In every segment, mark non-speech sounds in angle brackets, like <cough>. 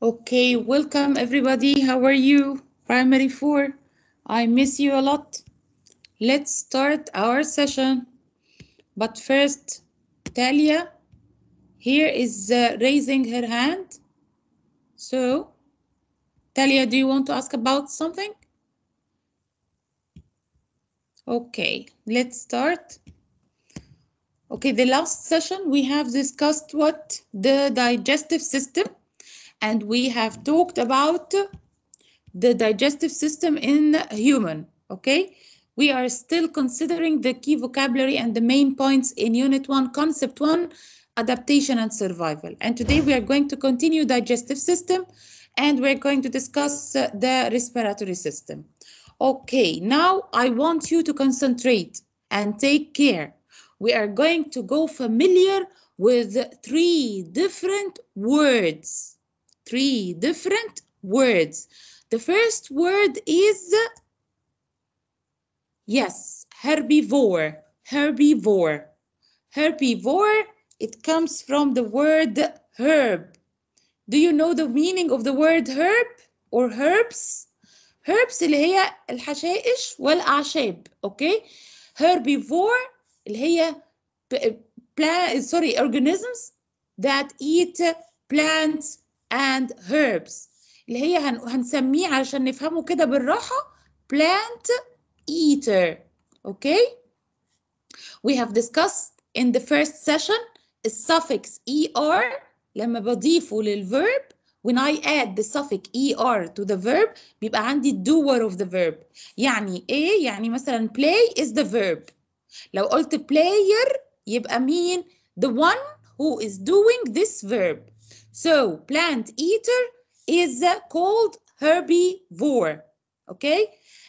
Okay, welcome everybody. How are you? Primary 4. I miss you a lot. Let's start our session. But first, Talia here is uh, raising her hand. So, Talia, do you want to ask about something? Okay, let's start. Okay, the last session we have discussed what the digestive system and we have talked about the digestive system in human, okay? We are still considering the key vocabulary and the main points in Unit 1, Concept 1, Adaptation and Survival. And today we are going to continue digestive system and we're going to discuss uh, the respiratory system. Okay, now I want you to concentrate and take care. We are going to go familiar with three different words three different words. The first word is yes, herbivore. Herbivore. Herbivore, it comes from the word herb. Do you know the meaning of the word herb or herbs? herbs اللي هي الحشائش والأعشاب، okay? Herbivore اللي هي plant, sorry, organisms that eat plants and herbs اللي هي هن... هنسميه علشان نفهمه كده بالراحة plant eater okay we have discussed in the first session the suffix er لما بضيفه للverb when I add the suffix er to the verb بيبقى عندي doer of the verb يعني ايه يعني مثلا play is the verb لو قلت player يبقى مين the one who is doing this verb So plant eater is called herbivore. Okay.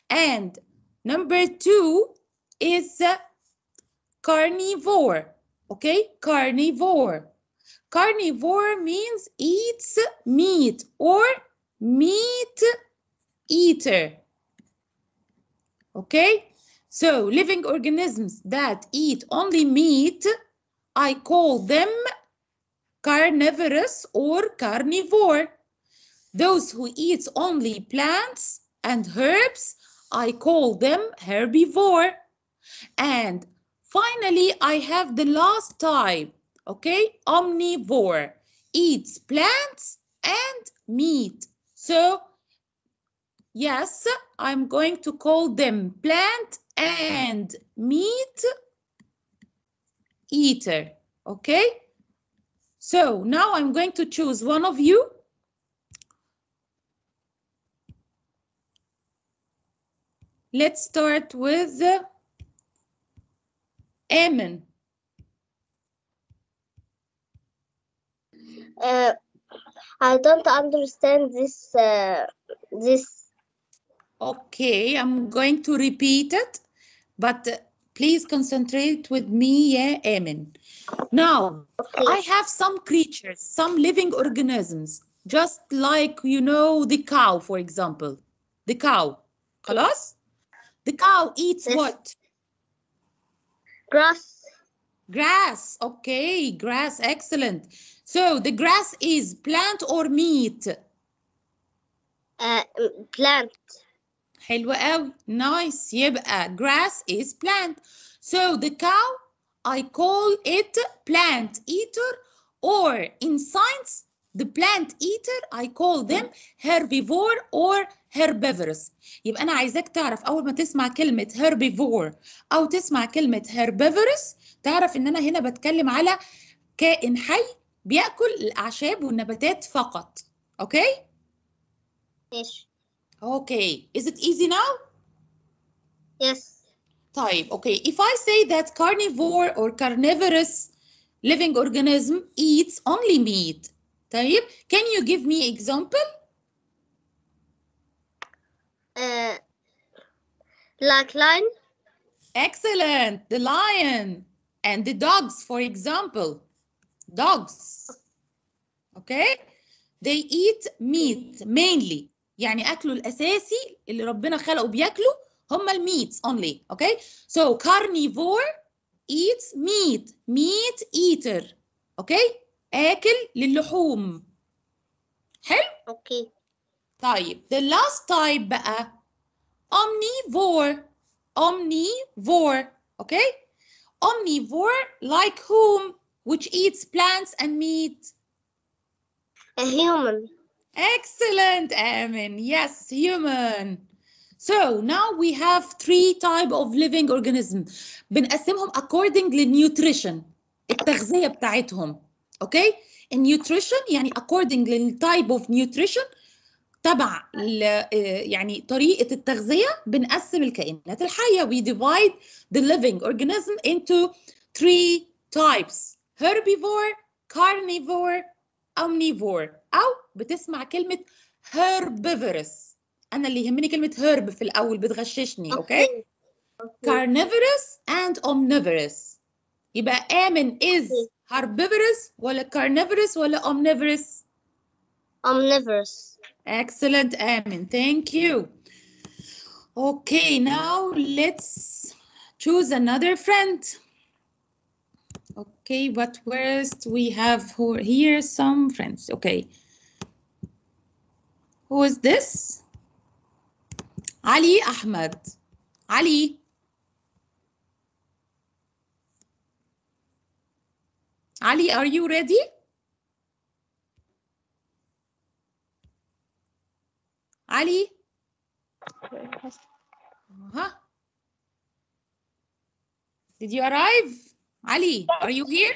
And number two is carnivore. Okay. Carnivore. Carnivore means eats meat or meat eater. Okay. So living organisms that eat only meat, I call them carnivorous or carnivore. Those who eat only plants and herbs, I call them herbivore. And finally, I have the last type, okay? Omnivore, eats plants and meat. So, yes, I'm going to call them plant and meat eater, okay? So now I'm going to choose one of you. Let's start with uh, Amen. Uh, I don't understand this. Uh, this. Okay, I'm going to repeat it, but uh, Please concentrate with me, yeah, amen. Now, I have some creatures, some living organisms, just like, you know, the cow, for example. The cow. Khalas? The cow eats yes. what? Grass. Grass. Okay, grass. Excellent. So the grass is plant or meat? Uh, plant. حلوة قوي. Nice. يبقى grass is plant. So the cow, I call it plant eater or in science, the plant eater, I call them herbivore or herbivorous. يبقى أنا عايزاك تعرف أول ما تسمع كلمة herbivore أو تسمع كلمة herbivorous تعرف إن أنا هنا بتكلم على كائن حي بياكل الأعشاب والنباتات فقط. أوكي؟ Fish. Okay. Is it easy now? Yes. طيب okay if I say that carnivore or carnivorous living organism eats only meat طيب can you give me example Uh, like lion. excellent the lion and the dogs for example dogs okay they eat meat mainly يعني أكله الأساسي اللي ربنا خلقه بياكله هم الميتس only okay so carnivore eats meat meat eater okay آكل للحوم حلو Okay. طيب the last type بقى omnivore omnivore okay omnivore like whom which eats plants and meat A human. excellent Amin yes human so now we have three type of living organism بنقسمهم according للnutrition التغذية بتاعتهم اوكي النيوتريشن يعني according للtype of nutrition تبع ل- آه، يعني طريقة التغذية بنقسم الكائنات الحية we divide the living organism into three types herbivore carnivore omnivore أو بتسمع كلمه herbivorous أنا اللي يهمني كلمه herb في الأول بتغششني أوكي carnivorous اند omnivorous يبقى امن از herbivorous ولا carnivorous ولا omnivorous omnivorous excellent امن thank you okay now let's choose another friend okay what worst we have here some friends okay Who is this? Ali Ahmed. Ali. Ali, are you ready? Ali? Uh-huh. Did you arrive? Ali, are you here?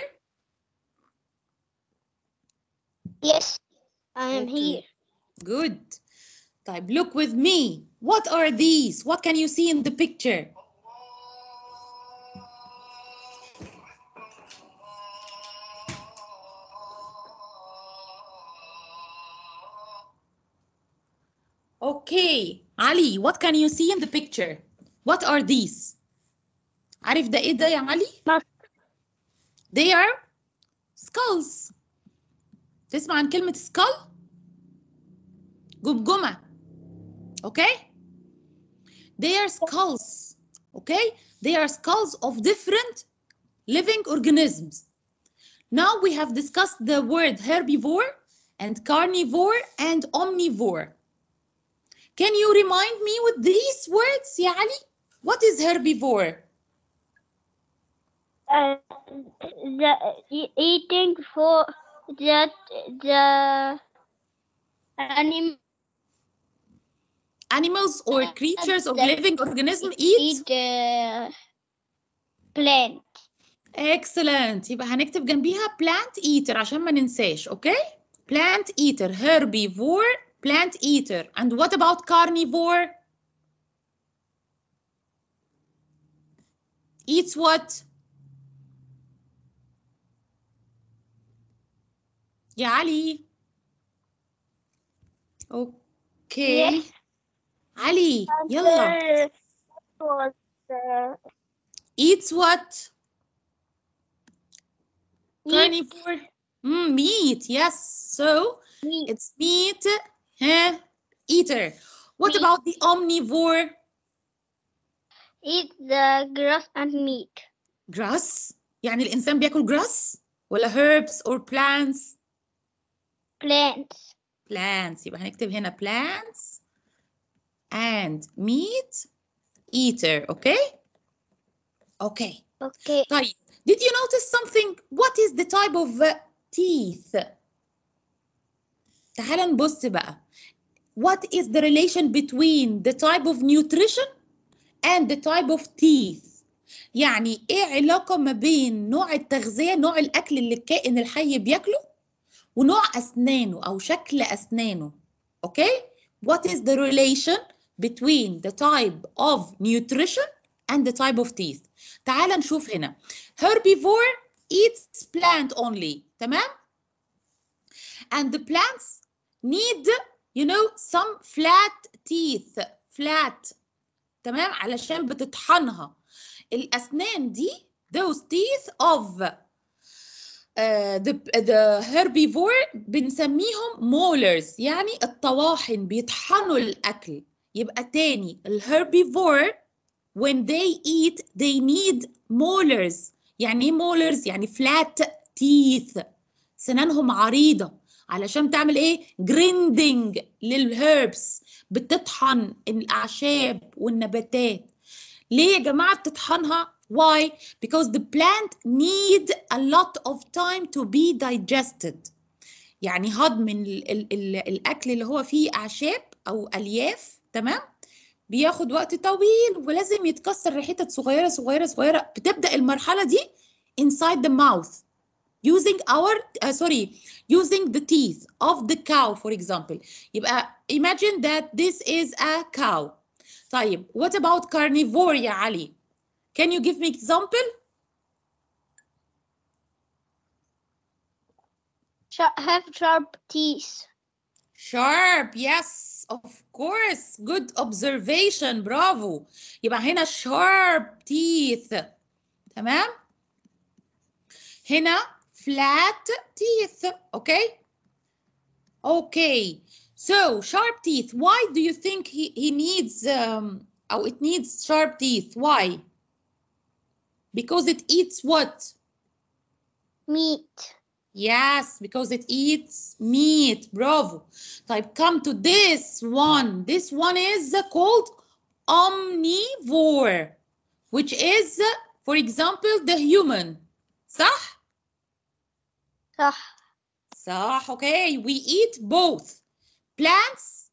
Yes. I am Okay. here. Good. طيب, look with me. What are these? What can you see in the picture? Okay, Ali, what can you see in the picture? What are these? عارف ده ايه ده يا علي؟ Not- They are skulls. تسمع عن كلمة skull؟ Gubguma, Okay? They are skulls. Okay? They are skulls of different living organisms. Now we have discussed the word herbivore and carnivore and omnivore. Can you remind me with these words, Yali? What is herbivore? Uh, the eating for that the animal Animals or Uh, creatures that living organism eat? eat uh, plant. Excellent. يبقى هنكتب جنبيها plant eater عشان ما ننساش, okay? Plant eater, herbivore, plant eater. And what about carnivore? Eats what? يا علي. Okay. Yes. علي, يلا. Uh, was, uh, Eats what? eat Carnivore. Mm, meat, yes. So meat. it's meat huh? eater. What Meat. about the omnivore? Eat the grass and meat. Grass. يعني الإنسان بياكل grass ولا herbs or plants? Plants. Plants. يبقى هنكتب هنا plants And meat eater. Okay? Okay. Okay. طيب. Did you notice something? What is the type of uh, teeth? تعال نبص بقى. What is the relation between the type of nutrition and the type of teeth؟ يعني إيه علاقة ما بين نوع التغذية نوع الأكل اللي الكائن الحي بياكله ونوع أسنانه أو شكل أسنانه أوكي؟ What is the relation between the type of nutrition and the type of teeth؟ تعال نشوف هنا herbivore eats plant only تمام؟ and the plants need you know some flat teeth flat تمام علشان بتطحنها الأسنان دي those teeth of uh, the, the herbivore بنسميهم molars يعني الطواحن بيطحنوا الأكل يبقى تاني. الهربيفور when they eat they need molars. يعني إيه molars يعني flat teeth. سنانهم عريضة. علشان تعمل إيه؟ جريندنج للهيربس بتطحن الأعشاب والنباتات. ليه يا جماعة بتطحنها؟ why? because the plant need a lot of time to be digested. يعني هضم ال ال ال الأكل اللي هو فيه أعشاب أو ألياف تمام بياخد وقت طويل ولازم يتكسر لحتت صغيره صغيره صغيره بتبدا المرحله دي inside the mouth using our uh, sorry using the teeth of the cow for example يبقى imagine that this is a cow طيب what about carnivore يا علي can you give me example have sharp teeth. sharp yes of course good observation bravo يبقى هنا sharp teeth تمام هنا flat teeth okay okay so sharp teeth why do you think he, he needs um or it needs sharp teeth why because it eats what Meat. Yes, because it eats meat. Bravo. طيب, come to this one. This one is called omnivore, which is, for example, the human. صح? صح. صح. Okay, we eat both plants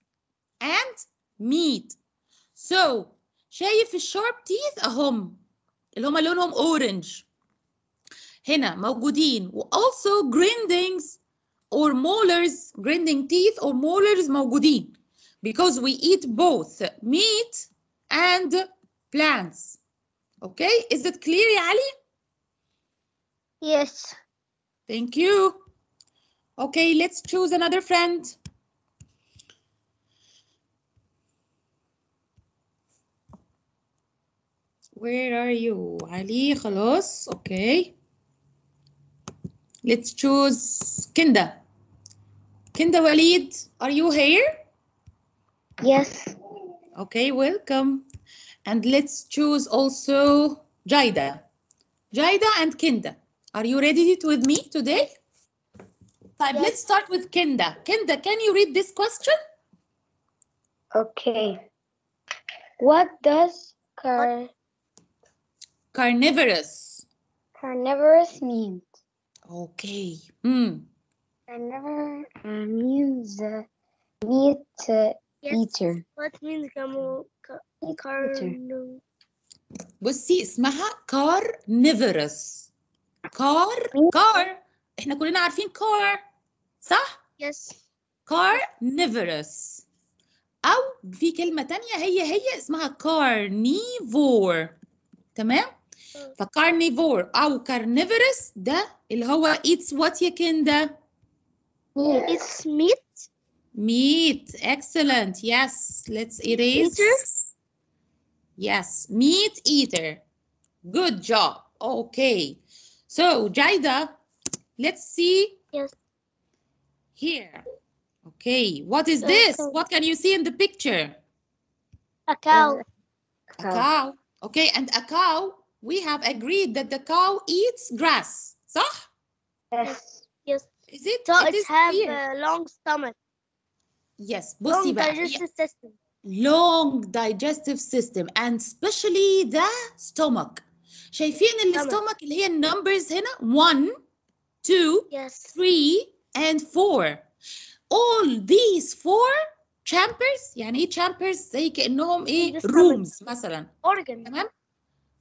and meat. So, شايف الشارب teeth أهم اللي هما لونهم orange. هنا موجودين و also grindings or molars grinding teeth or molars موجودين because we eat both meat and plants okay is it clear يا علي Yes. thank you okay let's choose another friend where are you علي خلاص okay Let's choose Kinda. Kinda Walid, are you here? Yes. Okay, welcome. And let's choose also Jaida. Jaida and Kinda. Are you ready to- with me today? Fine, Yes. let's start with Kinda. Kinda, can you read this question? Okay. What does car Carnivorous. carnivorous mean? Okay. Hmm. Carnivore uh, means uh, meat uh, eater. What means eater. carno? بصي اسمها carnivorous. car car إحنا كلنا عارفين car صح؟ Yes. carnivorous أو في كلمة تانية هي هي اسمها carnivore تمام؟ فcarnivore أو carnivorous ده اللي هو eats what يا كندا؟ Meat. It's meat. meat excellent yes let's erase Eater? yes meat eater good job okay so Jaida let's see Yes. here okay what is Uh, this so- what can you see in the picture A cow. A cow. Okay, and a cow, we have agreed that the cow eats grass. صح? Yes. Yes. Is it? So it it is have clear. a long stomach. Yes, Long بصي بقى. هي digestive system. long digestive system and especially the stomach. شايفين الستومك اللي هي النمبرز هنا 1 2 Yes. 3 and 4 all these four chambers يعني ايه chambers زي كأنهم ايه the stomach. rooms مثلا Organ. تمام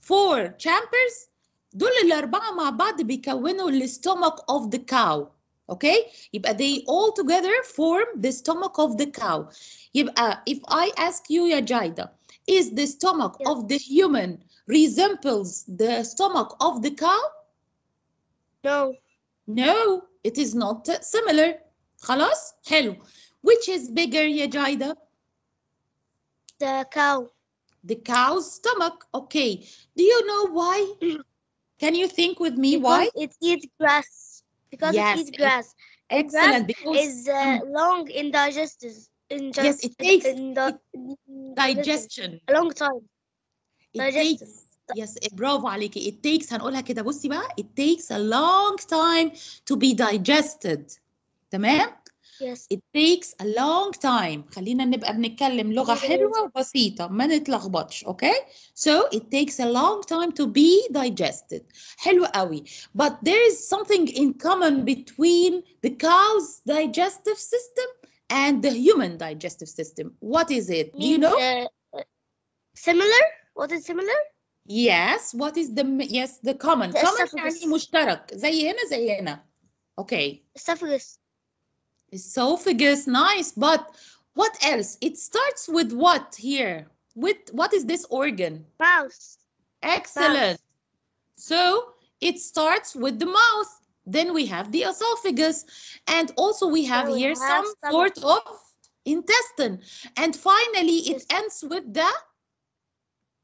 four chambers دول الأربعة مع بعض بيكونوا ال stomach of the cow اوكي يبقى they all together form the stomach of the cow يبقى if I ask you يا جايدة is the stomach Yes. of the human resembles the stomach of the cow No. no it is not similar خلاص حلو which is bigger يا جايدة The cow. the cow's stomach okay do you know why can you think with me Because why it eats grass. Because Yes, it eats it- grass. And excellent grass because is uh, long in digestive. In Yes, just- it takes- in the, in digestion A long time. it digestion. takes yes برافو عليكي it takes هنقولها كده بصي بقى it takes a long time to be digested تمام Yes. it takes a long time خلينا نبقى بنتكلم لغة Yes. حلوة وبسيطة ما نتلخبطش okay so it takes a long time to be digested حلو قوي but there is something in common between the cow's digestive system and the human digestive system what is it do you Means, know uh, uh, similar? What is similar? yes what is the yes the common The common esophagus. يعني مشترك زي هنا زي هنا okay Esophagus. Esophagus, nice. But what else? It starts with what here? With what is this organ? Mouth. Excellent. So it starts with the mouth. Then we have the esophagus. And also we have Then we here have some stomach. sort of intestine. And finally it ends with the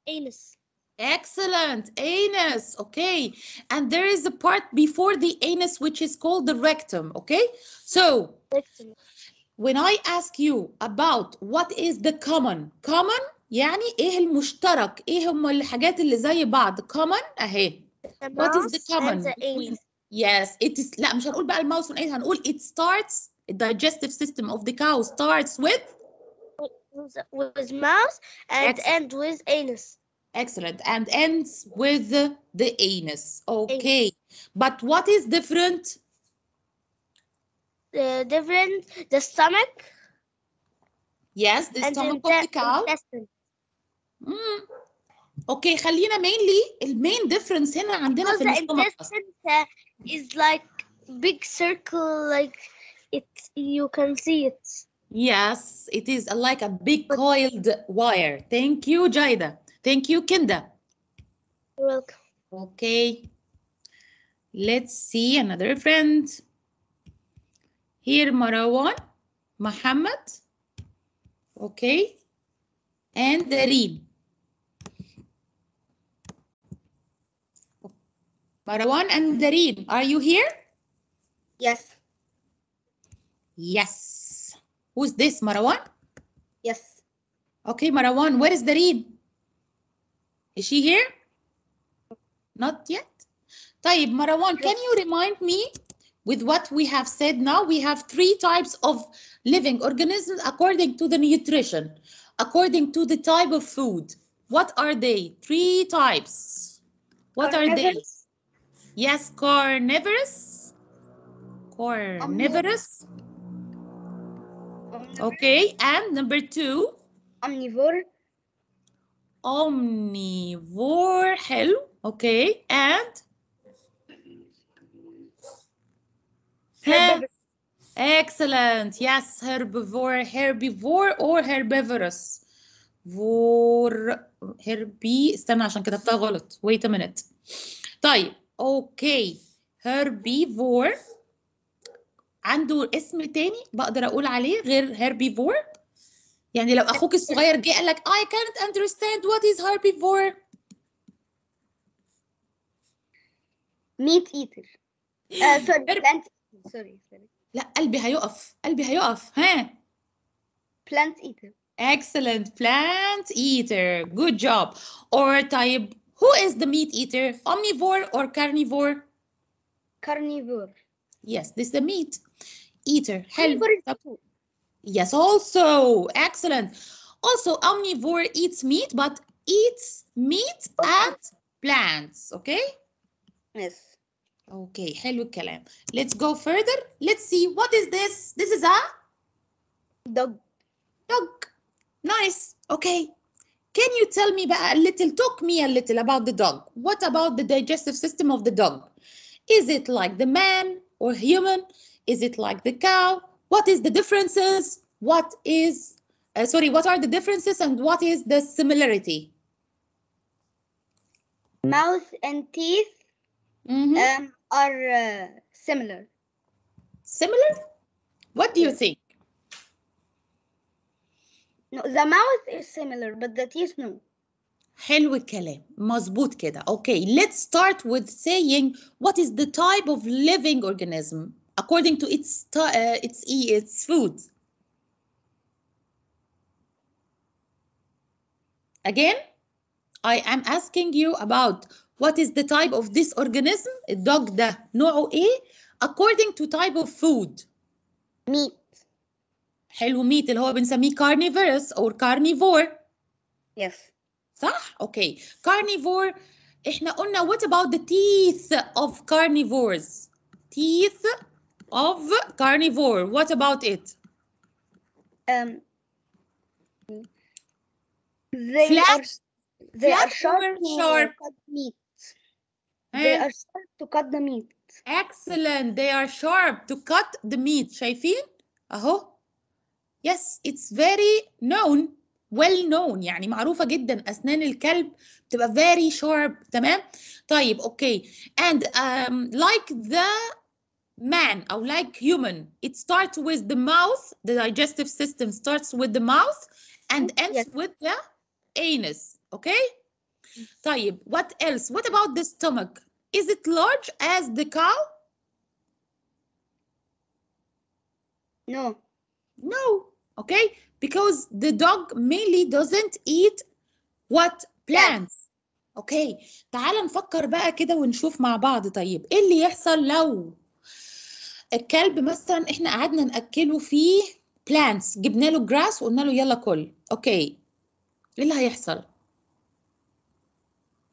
Anus. excellent anus. Okay. And there is a part before the anus which is called the rectum. Okay. So when I ask you about what is the common common يعني ايه المشترك ايه هم الحاجات اللي زي بعض common اهي The what is the mouse common and the between anus. yes it is لا مش هنقول بقى الماوس والانس هنقول it starts the digestive system of the cow starts with With, with mouse and Excellent. end with anus. excellent and ends with the anus okay but what is different The different, the stomach yes the and stomach inte- of the cow intestine. مم. اوكي خلينا mainly المين difference هنا عندنا Because في the الاستومك intestine uh, is like big circle, like it. You can see it. Yes, it is like a big coiled wire. Thank you, Jaida. Thank you, Kinda. You're welcome. Okay. Let's see another friend. Here, Marwan, Muhammad. Okay. And Dareen. Marwan and Dareen, are you here? Yes. Yes. Who's this, Marwan? Yes. Okay, Marwan, where is Dareen? Is she here? Not yet. طيب, Marwan, can you remind me with what we have said now, we have three types of living organisms according to the nutrition, according to the type of food. What are they? Three types. What are they? Yes, carnivorous. Carnivorous. Okay, and number two? Omnivore. Omnivore, hello. Okay, and? Excellent. Yes, herbivore, herbivore or herbivorous. Vor herbi استنى عشان كتبتها غلط. Wait a minute. طيب أوكي herbivore عنده اسم تاني بقدر أقول عليه غير herbivore يعني لو أخوك الصغير جه قال لك I can't understand what is herbivore meat eater. Uh, sorry, plant. Sorry, sorry. لا قلبي هيقف قلبي هيقف ها Plant eater. Excellent. Plant eater. Good job. Or type, who is the meat eater? Omnivore or carnivore? Carnivore. Yes, this is the meat eater. حلو. Carnivore is طب- food. Yes, also. Excellent. Also, omnivore eats meat, but eats meat and plants. Okay? Yes. Okay, حلو الكلام. Let's go further. Let's see. What is this? This is a Dog. dog. Nice. Okay. Can you tell me بقى a little, talk me a little about the dog. What about the digestive system of the dog? Is it like the man or human? Is it like the cow? What is the differences? What is, uh, sorry, what are the differences and what is the similarity? Mouth and teeth Mhm. um, are uh, similar. Similar? What do you think? No, the mouth is similar, but the teeth no. حلو الكلام مظبوط كده okay let's start with saying what is the type of living organism according to its ti- uh, its e- its food again I am asking you about what is the type of this organism الدوج ده نوعه ايه according to type of food meat حلو meat اللي هو بنسميه carnivorous or carnivore yes صح؟ اوكي carnivore احنا قلنا what about the teeth of carnivores teeth of carnivore what about it um they Flat- are they are flat sharp or to sharp? cut meat they ها؟ are sharp to cut the meat excellent they are sharp to cut the meat شايفين اهو yes it's very known well known يعني معروفة جدا أسنان الكلب بتبقى very sharp تمام طيب اوكي and um, like the man أو like human it starts with the mouth the digestive system starts with the mouth and ends Yes. with the anus okay طيب what else? What about the stomach? Is it large as the cow? No. No, okay? Because the dog mainly doesn't eat what plants. أوكي تعال نفكر بقى كده ونشوف مع بعض. طيب إيه اللي يحصل لو الكلب مثلا إحنا قعدنا نأكله فيه plants جبنا له grass وقلنا له يلا كل. أوكي إيه اللي هيحصل؟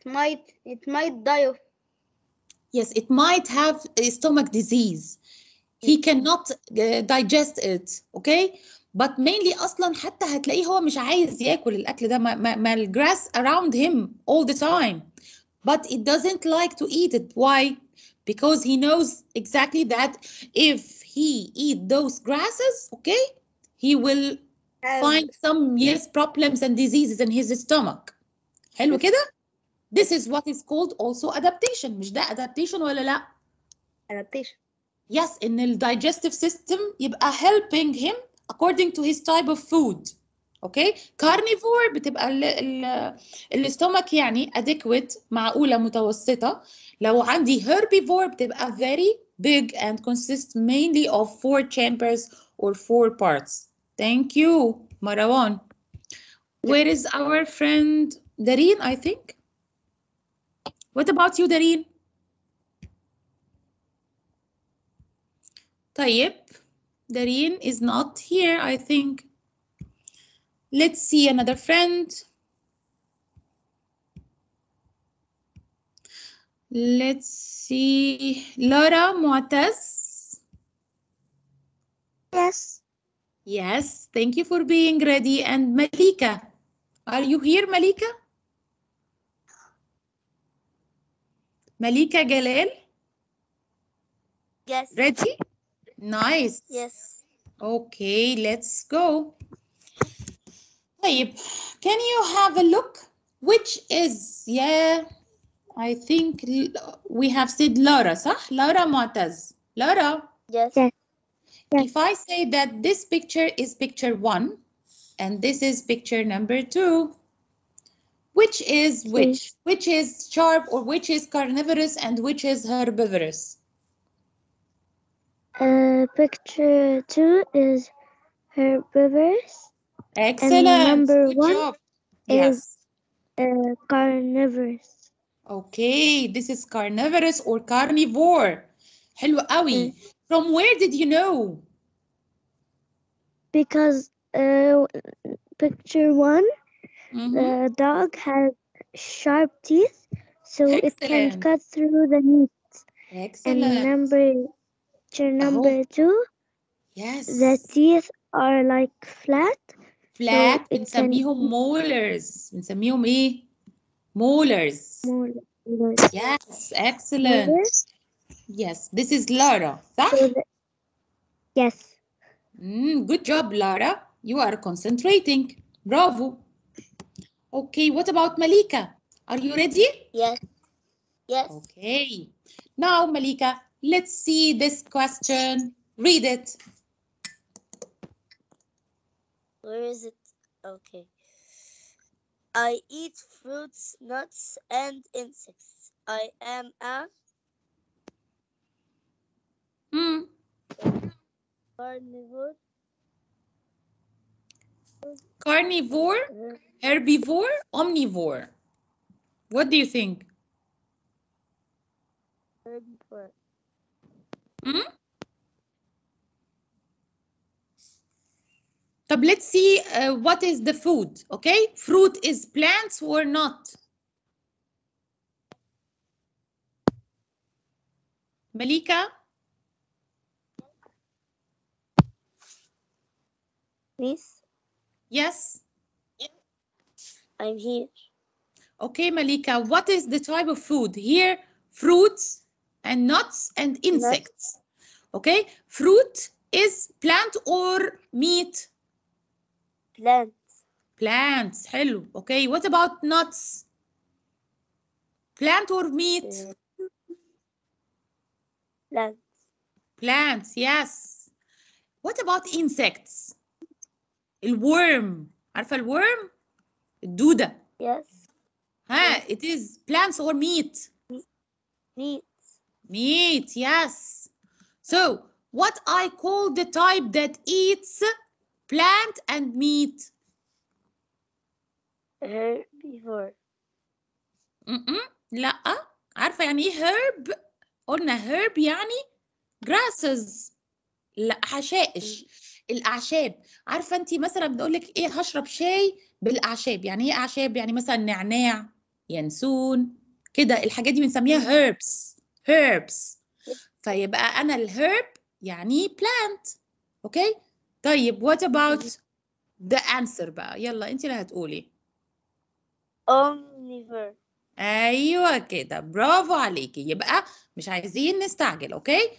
might it might die of Yes, it might have a stomach disease. He cannot uh, digest it, okay? But mainly أصلا حتى هتلاقيه هو مش عايز ياكل الأكل ده ما, ما, ما الجراس around him all the time. But it doesn't like to eat it. Why? Because he knows exactly that if he eat those grasses, okay, he will have find some yes problems and diseases in his stomach. حلو كده؟ this is what is called also adaptation مش ده adaptation ولا لا؟ adaptation. Yes, in the digestive system يبقى helping him according to his type of food. okay. carnivore بتبقى الاستومك يعني adequate معقوله متوسطه لو عندي herbivore بتبقى very big and consists mainly of four chambers or four parts thank you Marawan. where is our friend Dareen I think What about you, Dareen? طيب Dareen is not here, I think. Let's see another friend. Let's see. Laura Muataz. Yes. Yes, thank you for being ready. And Malika. Are you here, Malika? Malika Galil? Yes. Reggie? Nice. Yes. Okay, let's go. Can you have a look? Which is, yeah, I think we have said Laura, صح? Laura Matas. Laura? Yes. yes. If I say that this picture is picture one and this is picture number two, which is which? Which is sharp or which is carnivorous and which is herbivorous? Uh, picture two is herbivorous, Excellent. number Good one job. is- Yes. uh, carnivorous. Okay, this is carnivorous or carnivore. حلو قوي. From where did you know? Because uh, picture one, Mhm. the dog has sharp teeth, so it can Excellent. cut through the meat. And Excellent. number picture number two, Yes. the teeth are like flat. flat it can- بنسميهم molars. بنسميهم ايه؟ molars. molars. Yes, excellent. Molars. Yes, this is Lara. صح? So the- yes. Mm, good job, Lara. You are concentrating. Bravo. Okay, what about Malika? Are you ready? Yes. Yes. Okay. Now, Malika, let's see this question. Read it. Where is it? Okay. I eat fruits, nuts, and insects. I am a Hmm. carnivore. Carnivore, herbivore, omnivore. What do you think? Herbivore. Hmm? طب let's see uh, what is the food, okay? Fruit is plants or not? Malika? Please. yes I'm here. okay Malika what is the type of food here fruits and nuts and insects okay fruit is plant or meat Plant. plants حلو okay what about nuts plant or meat Uh, Plant. plants yes what about insects الworm عارفة الworm الدودة Yes. ها it is plants or meat Meat. meat yes so what I call the type that eats plant and meat Herbivore. م-م. لا عارفة يعني ايه herb قلنا herb يعني grasses لا حشائش الأعشاب. عارفة انت مثلا بنقولك إيه هشرب شاي بالأعشاب؟ يعني إيه أعشاب؟ يعني مثلا نعناع ينسون كده. الحاجات دي بنسميها herbs herbs. فيبقى أنا الherb يعني plant. أوكي؟ طيب what about the answer بقى؟ يلا انت اللي هتقولي. Omnivore. أيوه كده. برافو عليكي يبقى مش عايزين نستعجل أوكي؟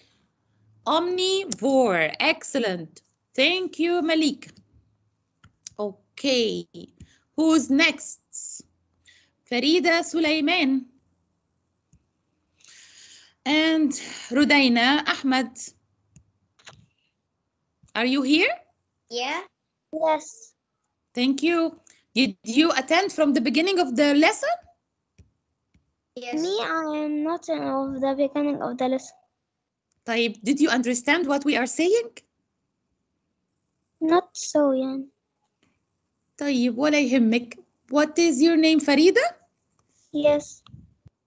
Omnivore. Excellent. thank you مليكة okay who's next فريدة سليمان and رودينا أحمد are you here Yeah. Yes. thank you did you attend from the beginning of the lesson Yes. Me, I am not of the beginning of the lesson. طيب did you understand what we are saying Not so, يعني. طيب ولا يهمك what is your name فريدة Yes.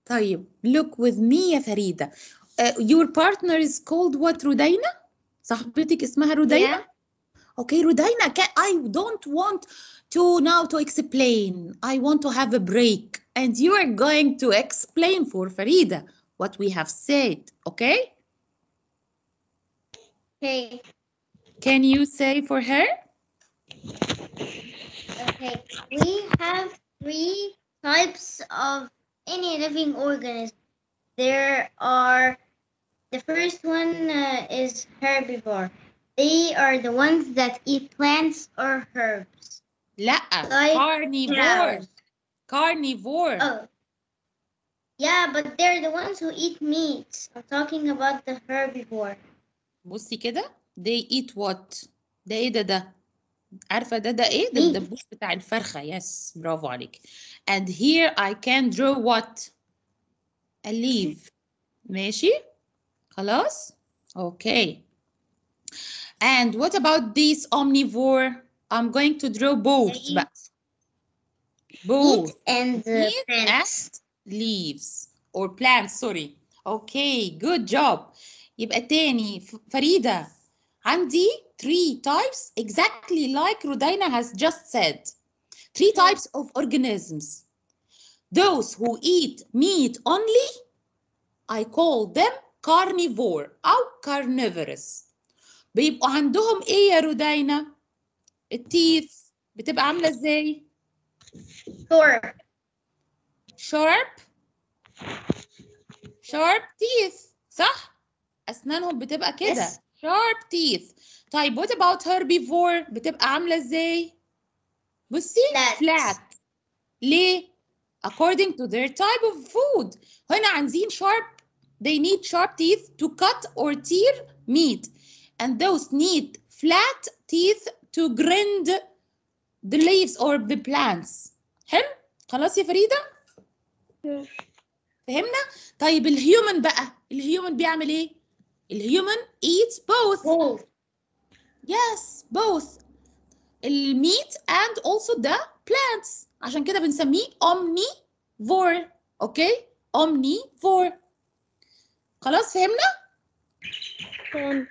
طيب look with me يا فريدة uh, your partner is called what رودينا صاحبتك اسمها رودينا Yeah. okay رودينا can, I don't want to now to explain I want to have a break and you are going to explain for فريدة what we have said okay Okay. can you say for her Okay. We have three types of any living organism. There are the first one uh, is herbivore. They are the ones that eat plants or herbs. لا Like carnivore cows. carnivore Oh. Yeah, but they're the ones who eat meat. I'm talking about the herbivore. بصي كده they eat what ده ايه ده ده عارفة ده ده ايه ده Meat. الدبوس بتاع الفرخة يس برافو عليك and here I can draw what a leaf ماشي خلاص okay and what about this omnivore I'm going to draw both They بقى both Meat and uh, Meat plants. and leaves or plants sorry okay good job يبقى تاني ف- فريدة عندي three types exactly like Rudaina has just said three types of organisms those who eat meat only I call them carnivore أو carnivorous بيبقوا عندهم ايه يا رودينا التيث بتبقى عاملة ازاي Sure. sharp sharp teeth صح أسنانهم بتبقى كده Yes. sharp teeth طيب what about herbivore بتبقى عاملة ازاي بصي Flat. flat ليه according to their type of food هنا عايزين sharp they need sharp teeth to cut or tear meat and those need flat teeth to grind the leaves or the plants حلو خلاص يا فريدة فهمنا طيب الهيومن بقى الهيومن بيعمل ايه الهيومن eats both Both. yes both الميت and also the plants عشان كده بنسميه omnivore اوكي omnivore خلاص فهمنا فهم.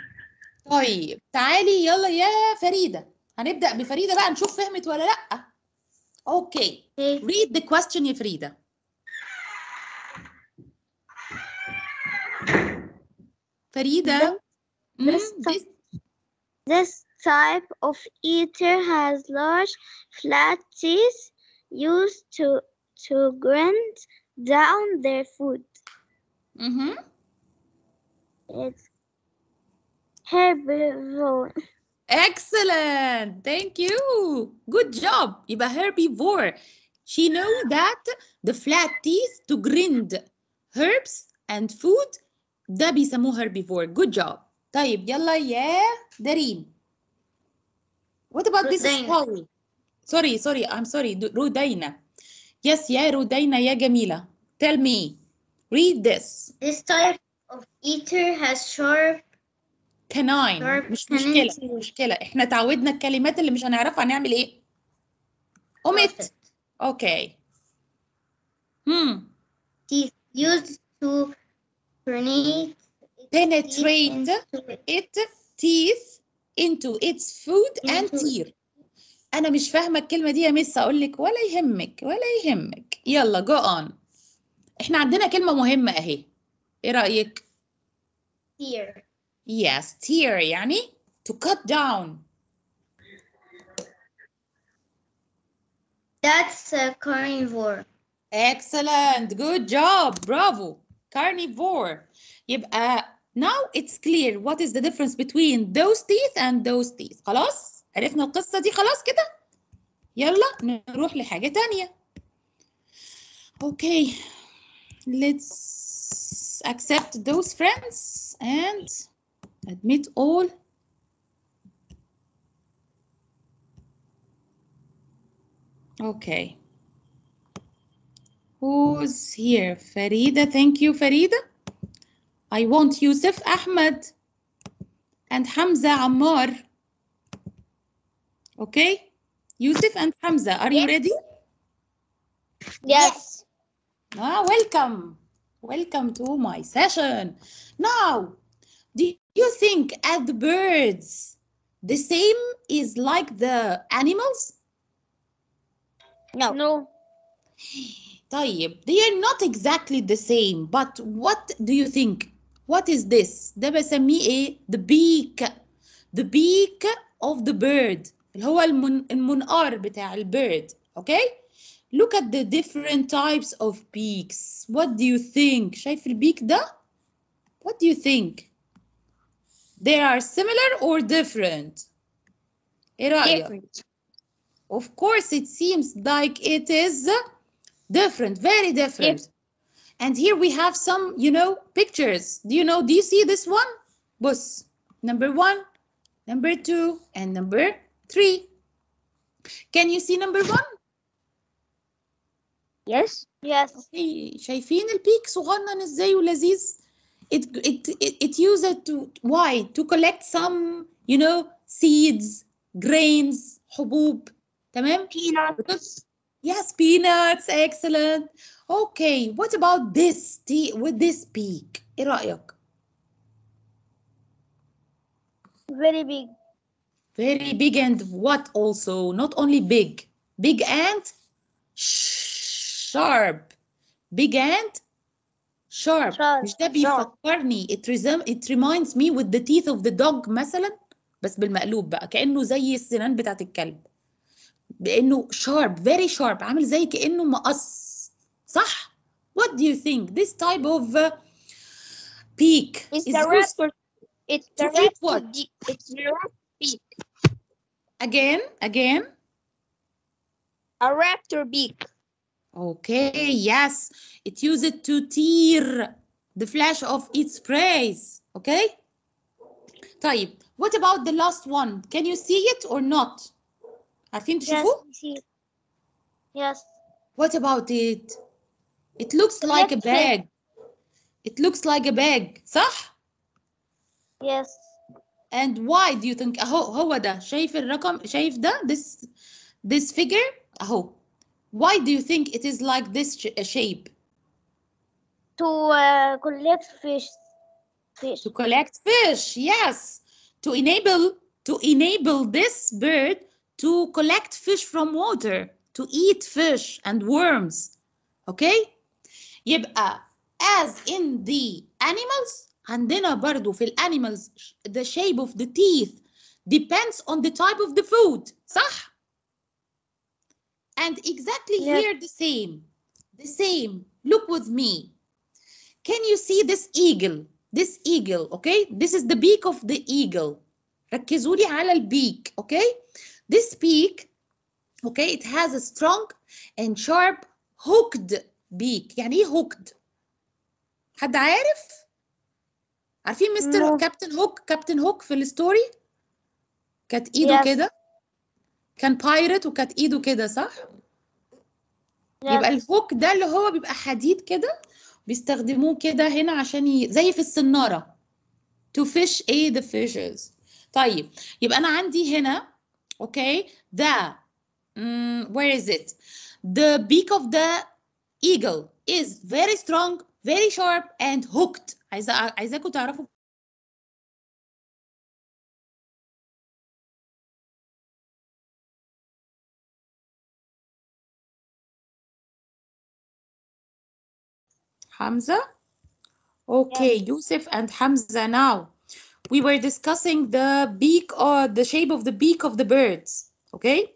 طيب تعالي يلا يا فريدة هنبدأ بفريدة بقى نشوف فهمت ولا لأ اوكي Okay. read the question يا فريدة Farida, this, mm, this, this type of eater has large flat teeth used to, to grind down their food. Mm-hmm. It's herbivore. Excellent. Thank you. Good job. Iba herbivore. She knows that the flat teeth to grind herbs and food ده بيسموه herbivore. Good job. طيب يلا يا دارين. What about this story? Sorry, sorry. I'm sorry. رودينا. Yes, يا رودينا يا جميلة. Tell me. Read this. This type of eater has sharp canine. Sharp مش مشكلة. مش مشكلة. إحنا تعودنا الكلمات اللي مش هنعرفها هنعمل إيه؟ omit. Okay. Hmm. teeth used to penetrate Penetrate into it teeth into its food and tear. أنا مش فاهمة الكلمة دي يا مس أقول لك ولا يهمك ولا يهمك. يلا جو on. إحنا عندنا كلمة مهمة أهي. إيه رأيك؟ tear. Yes, tear يعني to cut down. That's a carnivore. Excellent. Good job. Bravo. Carnivore. يبقى now it's clear what is the difference between those teeth and those teeth. خلاص؟ عرفنا القصة دي خلاص كده؟ يلا نروح لحاجة تانية. Okay. Let's accept those friends and admit all. Okay. Who's here? Farida. Thank you, Farida. I want Yusuf Ahmed and Hamza Ammar. Okay? Yusuf and Hamza, are you ready? Yes. Ah, welcome. Welcome to my session. Now, do you think at the birds the same is like the animals? No. No. <gasps> طيب they are not exactly the same but what do you think what is this ده بسميه ايه the beak the beak of the bird اللي هو المن... المنقار بتاع البيرد okay look at the different types of beaks what do you think شايف البيك ده what do you think they are similar or different ايه رأيك Different. Of course, it seems like it is different, very different. And here we have some, you know, pictures. Do you know, do you see this one? Bus. Number one, number two, and number three. Can you see number one? Yes. Yes. إيه، شايفين البيك صغنن ازاي ولذيذ it it it, it used to why to collect some you know seeds grains حبوب تمام Peanuts. yes peanuts excellent okay what about this tea with this peak ايه رأيك Very big. very big and what also not only big big and sharp big and sharp Sharp, مش ده sharp. بيفكرني it, resem- it reminds me with the teeth of the dog مثلا بس بالمقلوب بقى كأنه زي السنان بتاعت الكلب بأنه sharp very sharp عامل زي كأنه مقص صح what do you think this type of uh, peak It's is the used raptor. It's to the eat raptor what? beak. It's the raptor beak. again again A raptor beak. Okay, yes. It uses to tear the flesh of its prey. Okay? طيب, what about the last one? Can you see it or not? عارفين Yes. تشوفوه? we see. Yes. What about it? It looks like a left leg. bag. It looks like a bag, صح? Yes. And why do you think اهو هو ده شايف الرقم شايف ده this this figure اهو why do you think it is like this sh- shape To uh, collect fish. Fish. to collect fish yes to enable to enable this bird to collect fish from water to eat fish and worms okay يبقى as in the animals عندنا برضو في الانيمالز the shape of the teeth depends on the type of the food صح and exactly Yes. here the same the same look with me can you see this eagle this eagle okay this is the beak of the eagle ركزوا لي على البيك okay This beak okay it has a strong and sharp hooked beak. يعني إيه hooked حد عارف؟ عارفين مستر No. كابتن هوك كابتن هوك في الستوري كانت إيده Yes. كده؟ كان بايرت وكانت إيده كده صح؟ يبقى الهوك ده اللي هو بيبقى حديد كده بيستخدموه كده هنا عشان ي... زي في السنارة to fish إيه the fishes. طيب يبقى أنا عندي هنا اوكي ده mm, where is it the beak of the eagle is very strong very sharp and hooked عايزة عايزاكم تعرفوا Hamza Okay, Yusuf and Hamza now. We were discussing the beak or the shape of the beak of the birds. Okay?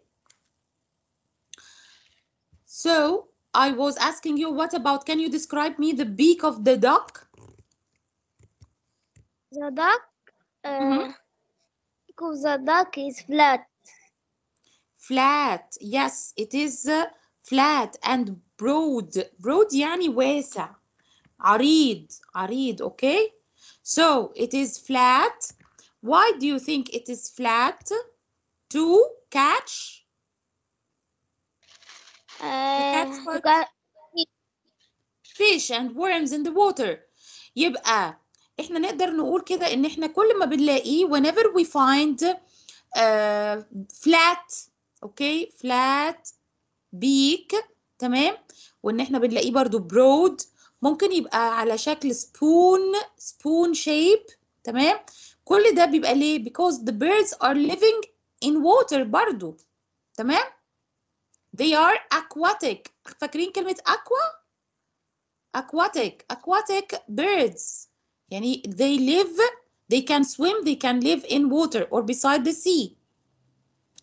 So I was asking you, what about, can you describe me the beak of the duck? The duck, uh, Mhm. because the duck is flat. Flat. Yes, it is uh, flat and broad. Broad يعني واسع. عريض. عريض. Okay? So it is flat. Why do you think it is flat? To catch? Uh, cat's what? to ca- fish and worms in the water يبقى احنا نقدر نقول كده ان احنا كل ما بنلاقيه whenever we find uh, flat okay flat beak تمام وان احنا بنلاقيه برضو broad ممكن يبقى على شكل spoon spoon shape تمام كل ده بيبقى ليه because the birds are living in water برضو تمام they are aquatic فاكرين كلمة aqua aquatic aquatic birds يعني they live they can swim they can live in water or beside the sea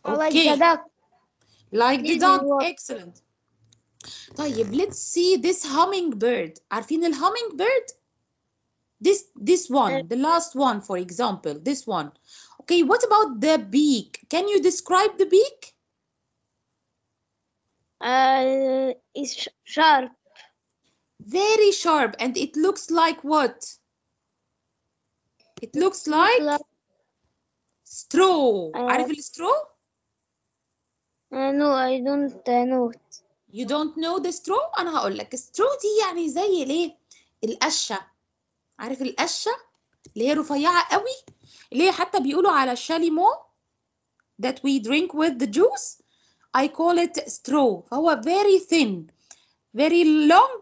like okay the duck. like the water. excellent طيب let's see this hummingbird عارفين ال hummingbird this this one the last one for example this one okay what about the beak can you describe the beak Uh, is sh- sharp. very sharp and it looks like what it looks like like- straw Uh, عارف السترو Uh, no, I don't uh, know it. You don't know the straw أنا هقول لك straw دي يعني زي الايه القشه عارف القشه اللي هي رفيعه قوي اللي هي حتى بيقولوا على الشاليمو that we drink with the juice I call it straw فهو very thin very long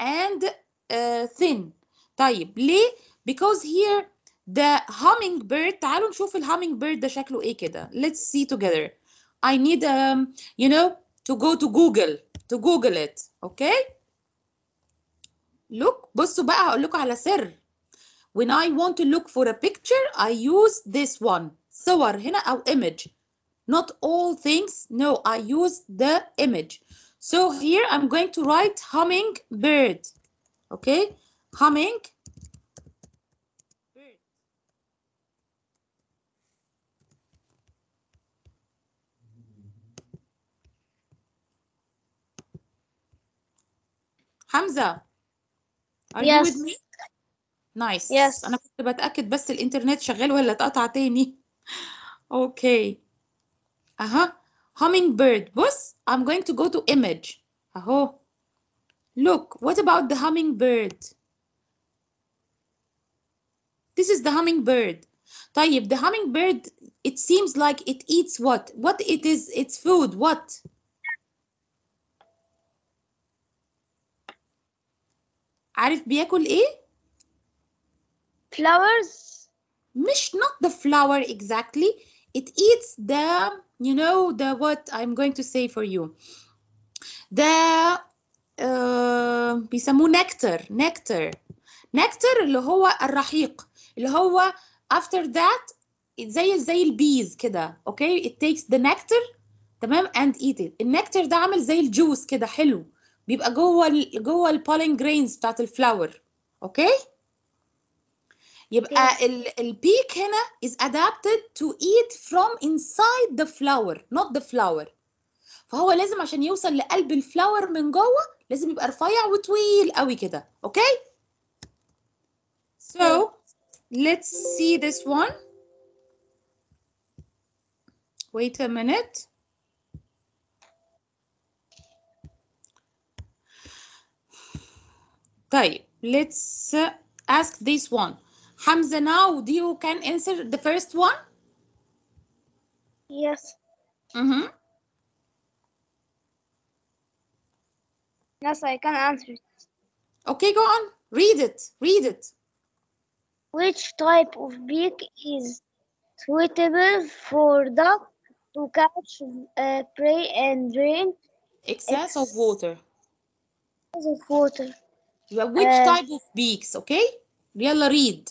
and uh, thin طيب ليه because here the hummingbird تعالوا نشوف الهامينج ده شكله إيه كده let's see together I need um, you know to go to Google to Google it okay look بصوا بقى هقول لكم على سر when I want to look for a picture I use this one صور هنا أو image not all things no I use the image so here I'm going to write hummingbird okay humming حمزة are you with Yes. me nice Yes. أنا كنت بتأكد بس الإنترنت شغال ولا اتقطع تاني okay <laughs> أها hummingbird بص I'm going to go to image أهو look what about the hummingbird this is the hummingbird طيب the hummingbird it seems like it eats what what it is its food what عارف بياكل إيه Flowers. مش not the flower exactly it eats the you know the what I'm going to say for you the uh, بيسموه نكتر نكتر نكتر اللي هو الرحيق اللي هو after that زي زي البيز كده أوكي it takes the nectar تمام and eat it النكتر ده عامل زي الجوس كده حلو بيبقى جوه ال جوه البولين جرينز بتاعت الفلاور أوكي يبقى ال البيك هنا is adapted to eat from inside the flower not the flower. فهو لازم عشان يوصل لقلب الفلاور من جوه لازم يبقى رفيع وطويل قوي كده أوكي so let's see this one. Wait a minute. طيب let's uh, ask this one Hamza now do you can answer the first one Yes. mm-hmm. Yes, I can answer. it. okay go on read it read it Which type of beak is suitable for duck to catch uh, prey and drink excess of water of water? يبقى which آه. type of beaks okay يلا read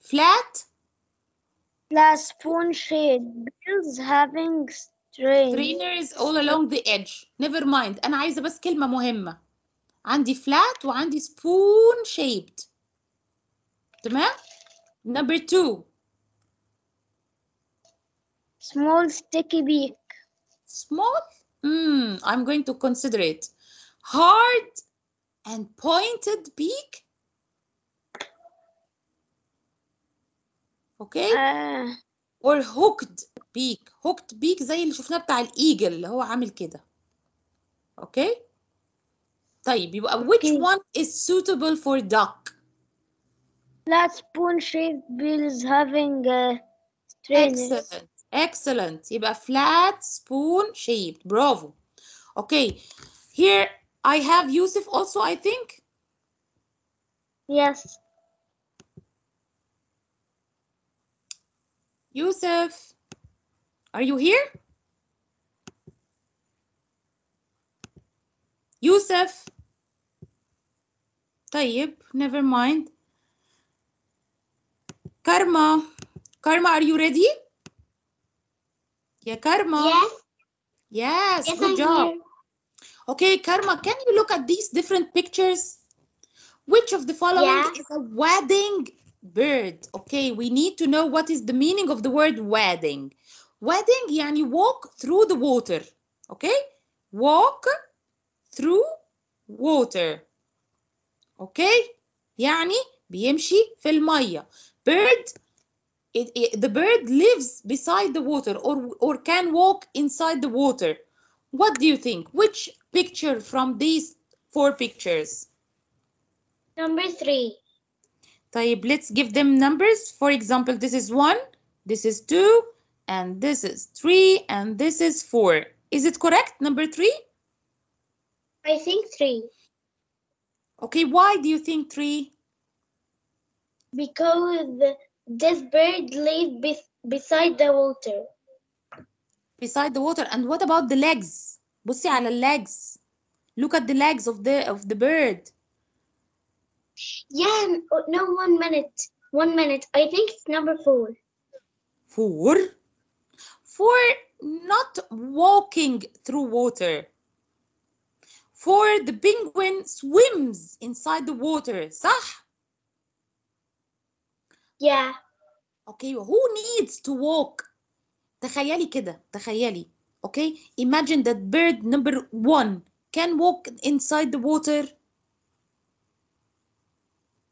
flat Plus spoon-shaped bills having strains. trainers all along the edge never mind انا عايزه بس كلمه مهمه عندي flat وعندي spoon shaped تمام number two Small sticky beak. small mm, I'm going to consider it hard and pointed beak okay Uh, or hooked beak hooked beak زي اللي شفناه بتاع الايجل اللي هو عامل كده اوكي طيب يبقى which Okay. one is suitable for duck flat spoon-shaped bills having uh, strainers. excellent excellent يبقى flat spoon shaped برافو okay here I have Yusuf also I think Yes. Yusuf are you here Yusuf طيب never mind Karma Karma are you ready يا Karma Yes. yes Yes, good I'm job here. okay Karma can you look at these different pictures which of the following Yeah. is a wading bird okay we need to know what is the meaning of the word wading wading يعني walk through the water okay walk through water okay يعني بيمشي في المية bird it, it- the bird lives beside the water or or can walk inside the water what do you think which picture from these four pictures Number three. طيب let's give them numbers for example this is one this is two and this is three and this is four is it correct number three I think three. okay why do you think three Because this bird lives bes- beside the water. beside the water and what about the legs بصي على ال legs look at the legs of the of the bird Yeah, n- oh, no, one minute. One minute. I think it's number four. four for not walking through water for the penguin swims inside the water صح Yeah. okay who needs to walk تخيلي كده تخيلي okay imagine that bird number one can walk inside the water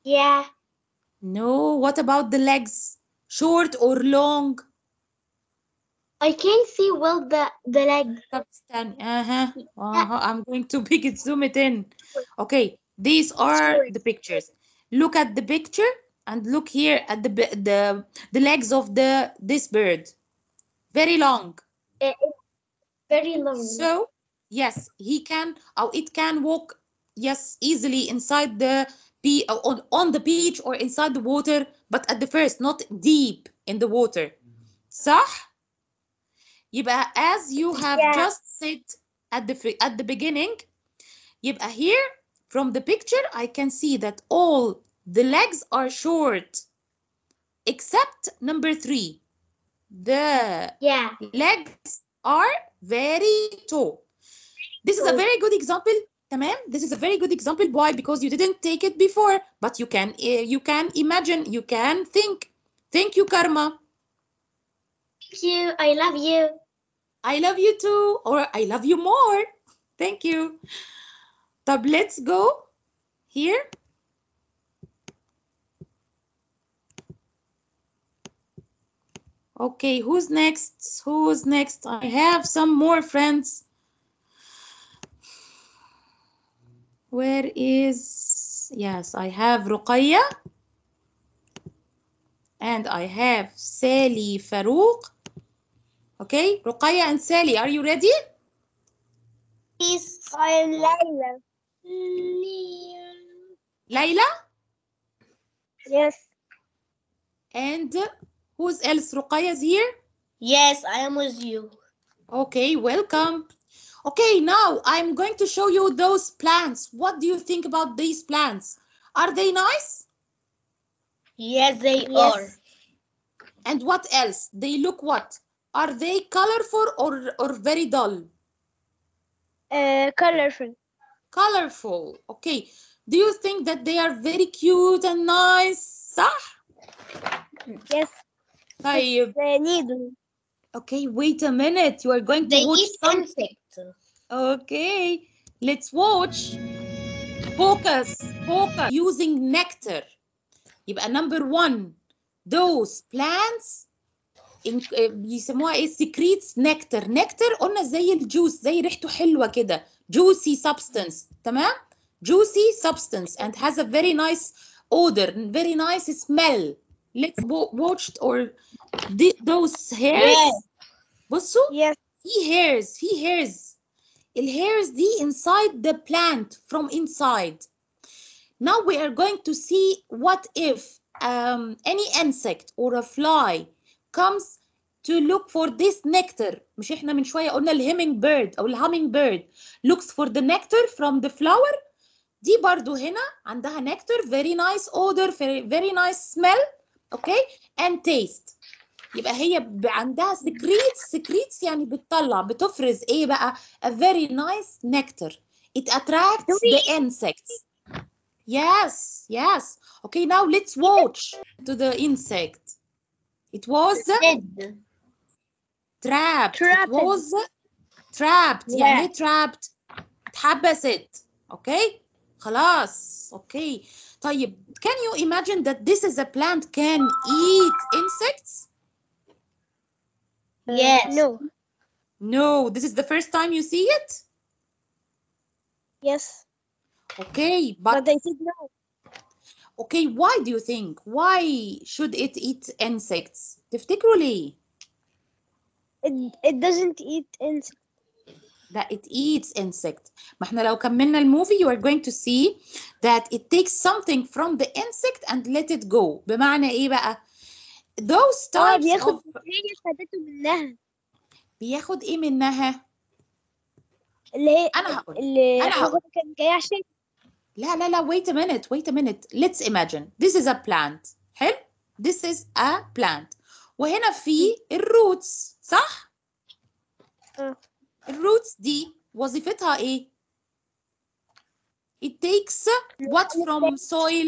Yeah. no what about the legs short or long I can't see well the, the leg. طب استني uh-huh. uh-huh. I'm going to big <laughs> it zoom it in okay these are Sorry. the pictures look at the picture and look here at the bi- the the legs of the this bird very long It- it's very long. so yes he can or it can walk yes easily inside the be on, on the beach or inside the water but at the first not deep in the water صح يبقى as you have Yeah. just said at the fi- at the beginning يبقى here from the picture I can see that all the legs are short except number three The yeah. legs are very tall. This is a very good example. Tamam? This is a very good example. Why? Because you didn't take it before, but you can eh, you can imagine, you can think. Thank you, Karma. Thank you. I love you. I love you too, or I love you more. Thank you. Tab, let's go here. Okay, who's next? Who's next? I have some more friends. Where is, yes, I have Ruqayya. And I have Sally Farouk. Okay, Ruqayya and Sally, are you ready? Peace. I am Layla. Layla? Yes. And who's else? Ruqayya is here? Yes, I am with you. Okay, welcome. Okay, now I'm going to show you those plants. What do you think about these plants? Are they nice? Yes, they Yes. are. And what else? They look what? Are they colorful or, or very dull? Uh, colorful. Colorful. Okay. Do you think that they are very cute and nice? صح؟ Yes. طيب. The needle. Okay, wait a minute. You are going to They watch eat some insects. Okay, let's watch. Focus, focus. Using nectar. يبقى number one, those plants in, آه، بيسموها ايه secretes nectar. nectar قلنا زي الجوس زي ريحته حلوة كده. juicy substance. تمام؟ juicy substance and has a very nice odor, very nice smell. Let's wa- watch or the- those hairs. Yes. بصوا Yes. في hairs في hairs الhairs دي inside the plant from inside now we are going to see what if um, any insect or a fly comes to look for this nectar مش احنا من شوية قلنا الهيمينج بيرد او الهامينج بيرد looks for the nectar from the flower دي برضو هنا عندها nectar very nice odor very, very nice smell okay and taste يبقى هي ب- عندها secretes secretes يعني بتطلع بتفرز ايه بقى a very nice nectar it attracts the insects yes yes okay now let's watch to the insect it was Dead. trapped it Trapped. was trapped يعني ايه trapped اتحبست اوكي خلاص اوكي طيب can you imagine that this is a plant can eat insects Yes. No. no this is the first time you see it Yes. okay but But I said no. okay why do you think why should it eat insects تفتكروا ليه It, it doesn't eat insects. that it eats insect ما احنا لو كملنا الموفي you are going to see that it takes something from the insect and let it go بمعنى ايه بقى those اه types بياخد of هي خدته منها بياخد ايه منها اللي هي انا هقول اللي أنا هقول. هو كان جاي عشان لا لا لا wait a minute wait a minute let's imagine this is a plant حلو this is a plant وهنا في الروتس صح اه. الروتس دي وظيفتها ايه it takes what from soil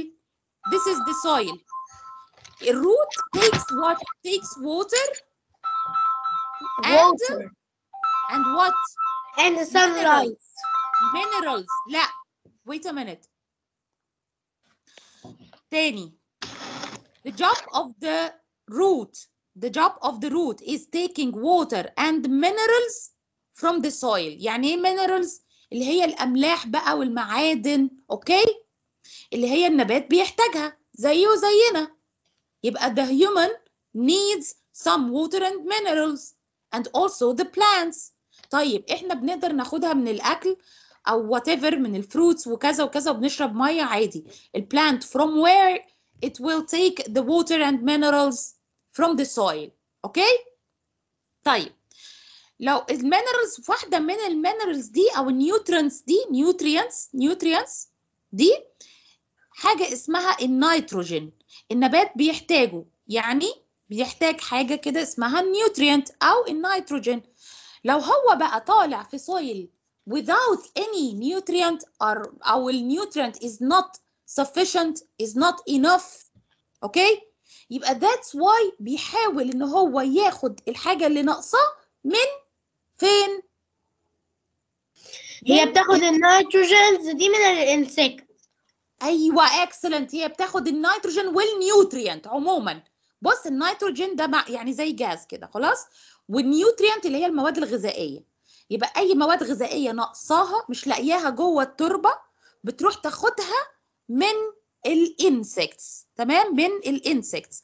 this is the soil a root takes what takes water and Water. and what And the sunlight. minerals لا wait a minute تاني the job of the root the job of the root is taking water and minerals from the soil. يعني إيه minerals اللي هي الأملاح بقى والمعادن أوكي؟ اللي هي النبات بيحتاجها زيه زينا يبقى the human needs some water and minerals and also the plants. طيب إحنا بنقدر ناخدها من الأكل أو whatever من الفروتس وكذا وكذا وبنشرب مية عادي. البلانت from where it will take the water and minerals from the soil. أوكي؟ طيب. لو المينرالز واحدة من المينرالز دي أو النيوترينز دي نيوتريانس نيوتريانس دي حاجة اسمها النيتروجين. النبات بيحتاجه يعني بيحتاج حاجة كده اسمها النيوتريانت أو النيتروجين. لو هو بقى طالع في soil without any nutrient or أو nutrient is not sufficient is not enough أوكي يبقى that's why بيحاول إن هو ياخد الحاجة اللي ناقصاه من فين؟ هي بتاخد النيتروجينز دي من الانسكت أيوه اكسلنت هي بتاخد النيتروجين والنيوتريانت عموما. بص النيتروجين ده مع يعني زي جاز كده خلاص؟ والنيوتريانت اللي هي المواد الغذائية. يبقى أي مواد غذائية ناقصاها مش لاقياها جوه التربة بتروح تاخدها من الانسكتس تمام؟ من الانسكتس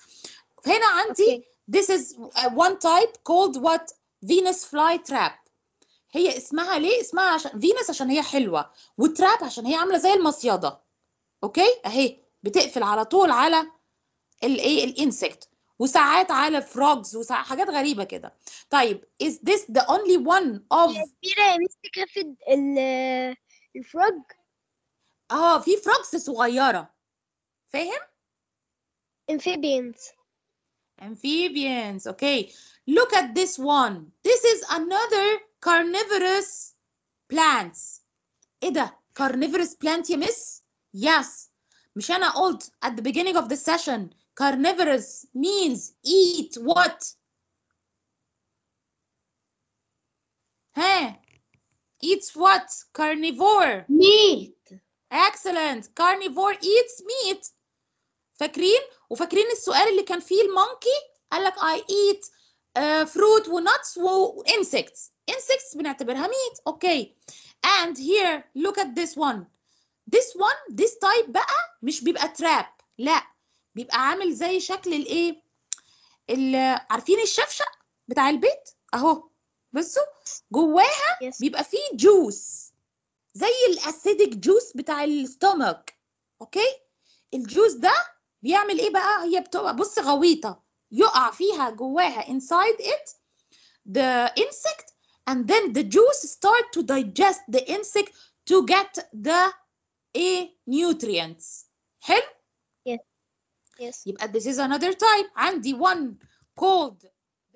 هنا عندي this is one type called what Venus flytrap هي اسمها ليه؟ اسمها عشان فينوس عشان هي حلوة وتراب عشان هي عاملة زي المصيده أوكي؟ أهي بتقفل على طول على الايه الانسكت وساعات على فروجز وساعات حاجات غريبة كده. طيب is this the only one of كبيرة يا ميس الفروج آه في فروجز صغيرة. فاهم؟ amphibians. amphibians okay look at this one this is another carnivorous plants ايه ده carnivorous plant يا مس yes مش انا قلت at the beginning of the session carnivorous means eat what ها eats what carnivore ميت excellent carnivore eats meat فاكرين؟ وفاكرين السؤال اللي كان فيه المونكي؟ قال لك eat uh, fruit ونتس وانسكتس insects. بنعتبرها meat. أوكي and here look at this one. This one this type بقى مش بيبقى تراب لا. بيبقى عامل زي شكل الايه؟ ال- عارفين الشفشق بتاع البيت؟ اهو. بصوا. جواها Yes. بيبقى فيه جوس زي الاسيدك جوس بتاع الستومك. أوكي الجوس ده بيعمل إيه بقى؟ هي بتبقى بص غويطة. يقع فيها جواها انسايد ات ذا انسكت اند ذن ذا جوس ستارت تو دايجست ذا انسكت تو جيت ذا إيه نيوتريانتس حلو؟ يس يبقى ذيس از انذر تايب عندي 1 كولد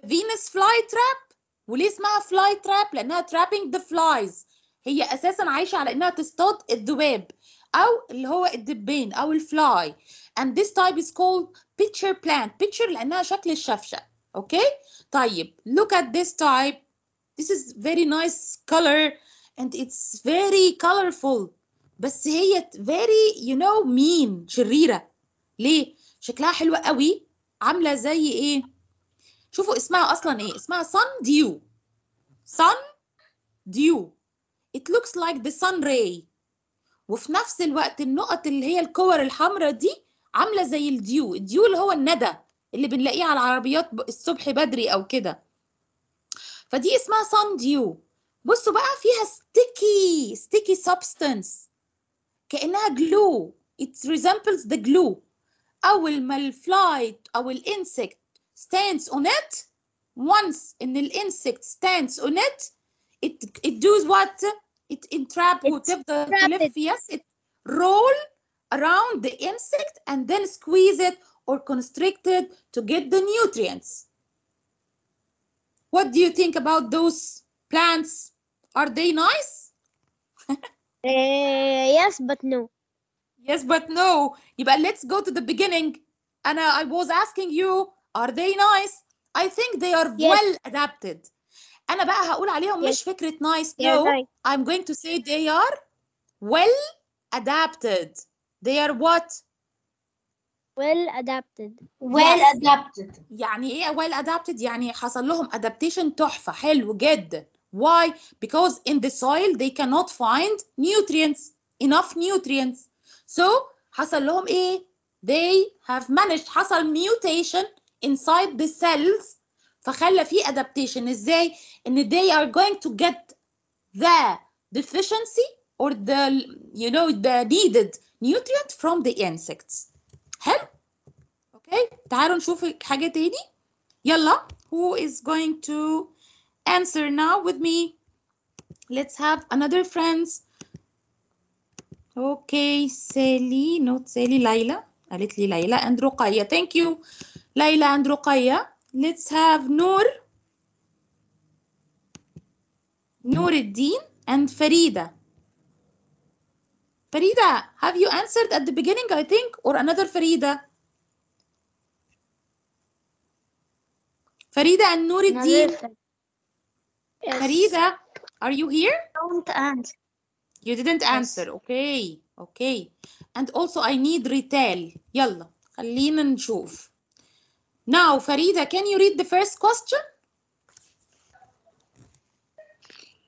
فينوس فلاي تراب وليه اسمها فلاي تراب لأنها ترابينج ذا فلايز هي أساسا عايشة على إنها تصطاد الذباب أو اللي هو الدبين أو الفلاي and this type is called pitcher plant pitcher لانها شكل الشفشق اوكي طيب look at this type this is very nice color and it's very colorful بس هي very you know mean شريره ليه شكلها حلو قوي عامله زي ايه شوفوا اسمها اصلا ايه اسمها sun dew sun dew it looks like the sun ray وفي نفس الوقت النقط اللي هي الكور الحمراء دي عاملة زي الديو الديو اللي هو الندى اللي بنلاقيه على العربيات الصبح بدري أو كده. فدي اسمها sun dew بصوا بقى فيها sticky sticky substance. كأنها glue. It resembles the glue. أول ما الفلاي أو الإنسكت stands on it. Once إن الإنسكت stands on it it it does what? It entrap It's وتفضل. تلف yes it roll around the insect and then squeeze it or constrict it to get the nutrients what do you think about those plants are they nice <laughs> uh, yes but no Yes, but no. يبقى let's go to the beginning. And I, I was asking you, are they nice? I think they are Yes. well adapted. أنا بقى هقول عليهم مش Yes. فكرة nice. they are No, nice I'm going to say they are well adapted. They are what? well adapted well Yes. adapted يعني ايه well adapted يعني حصل لهم adaptation تحفة حلو جدا why because in the soil they cannot find nutrients enough nutrients so حصل لهم ايه they have managed حصل mutation inside the cells فخلى في adaptation ازاي ان they are going to get the deficiency or the you know the needed nutrient from the insects حلو اوكي تعالوا نشوف حاجة تاني يلا who is going to answer now with me. Let's have another friends. Okay, Sally, not Sally, Laila. قالت لي Laila and Ruqayya. Thank you, Laila and Ruqayya. Let's have Noor. Nuruddin and Farida. Farida, have you answered at the beginning, I think, or another Farida? Farida and Nuruddin. Yes. Farida, are you here? Don't answer. You didn't answer. Okay. Okay. And also I need Rital. Yalla, خلينا نشوف. Now, Farida, can you read the first question?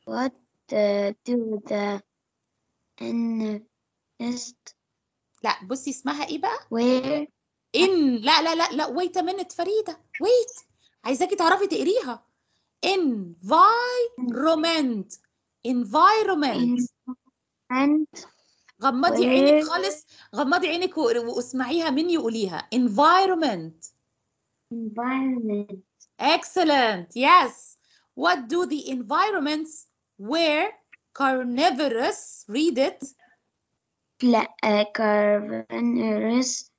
What uh, do the nest لا بصي اسمها إيه بقى؟ where إن لا لا لا لا wait a minute فريدة wait عايزاكي تعرفي تقريها environment environment and غمضي عينك خالص غمضي عينك واسمعيها مني وقوليها environment environment excellent yes what do the environments where carnivorous read it pla- uh, carnivorous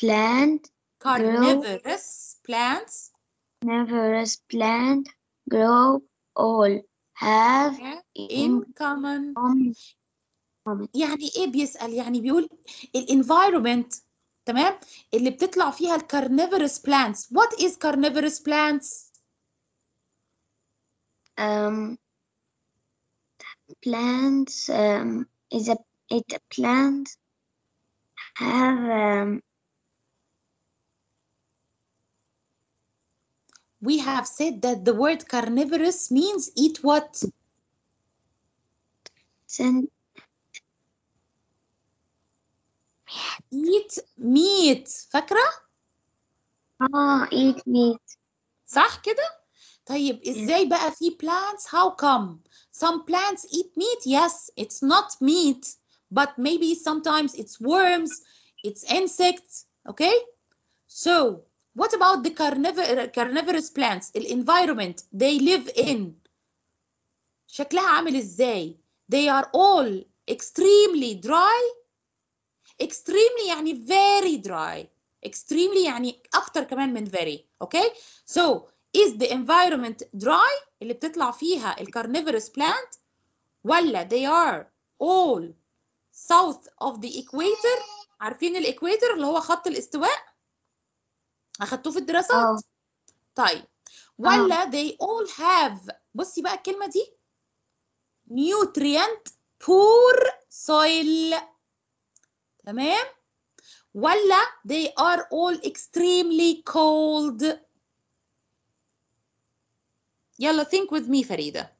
plant carnivorous plants carnivorous plant grow all have in common common يعني ايه بيسأل يعني بيقول الانفايرومنت تمام اللي بتطلع فيها الكارنيفورous plants what is carnivorous plants um plants um is a it a plant have um we have said that the word carnivorous means eat what sen- eat meat فاكرة ah eat meat صح كده طيب ازاي بقى في plants how come some plants eat meat yes it's not meat but maybe sometimes it's worms it's insects okay so what about the carnivor carnivorous plants the environment they live in شكلها عامل ازاي they are all extremely dry extremely يعني very dry extremely يعني اكتر كمان من very okay so is the environment dry اللي بتطلع فيها الكارنيفورous plant ولا they are all south of the equator. عارفين الإكويتر اللي هو خط الاستواء؟ أخدتوه في الدراسات؟ آه. طيب. ولا they all have بصي بقى الكلمة دي nutrient poor soil. تمام؟ ولا they are all extremely cold. يلا think with me فريدة.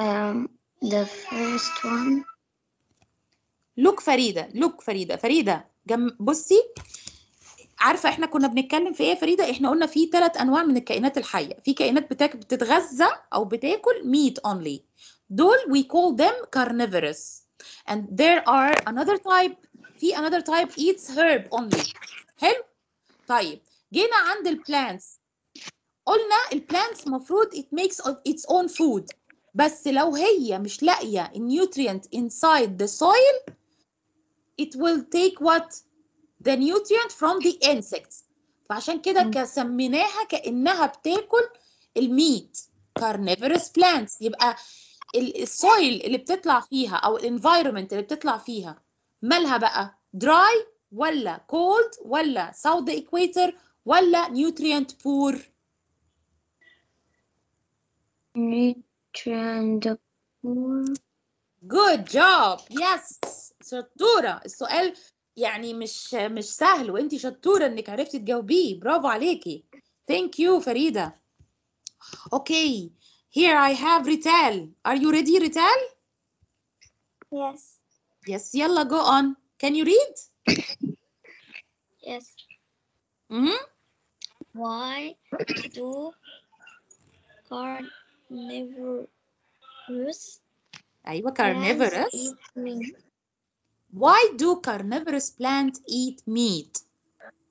um the first one. look فريدة look فريدة فريدة جم... بصي عارفة إحنا كنا بنتكلم في إيه يا فريدة؟ إحنا قلنا في ثلاث أنواع من الكائنات الحية. في كائنات بتاك... بتتغذى أو بتاكل meat only. دول we call them carnivorous. And there are another type في another type eats herb only. حلو؟ طيب جينا عند البلانتس قلنا البلانتس مفروض it makes its own food. بس لو هي مش لاقية النيوترينت inside the soil it will take what the nutrient from the insects. فعشان كده سميناها كأنها بتاكل الميت carnivorous plants. يبقى ال- السويل اللي بتطلع فيها أو الانفايرمنت اللي بتطلع فيها مالها بقى؟ dry ولا cold ولا south the equator ولا nutrient poor good job yes شطورة السؤال يعني مش مش سهل وانتي شطورة انك عرفتي تجاوبيه برافو عليكي thank you فريدة okay here I have Rital are you ready Rital Yes. yes يلا go on can you read Yes. Mhm. Why do Ah, carnivorous أيوة carnivorous. Why do carnivorous plants eat meat?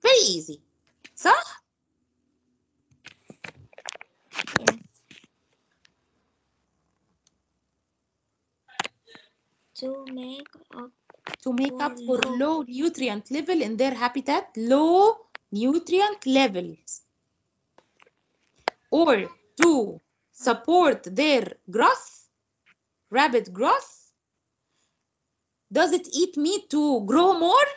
Very easy صح؟ To make up to make up for low nutrient level in their habitat, low nutrient levels. Or to support their growth rapid growth? Does it eat meat to grow more?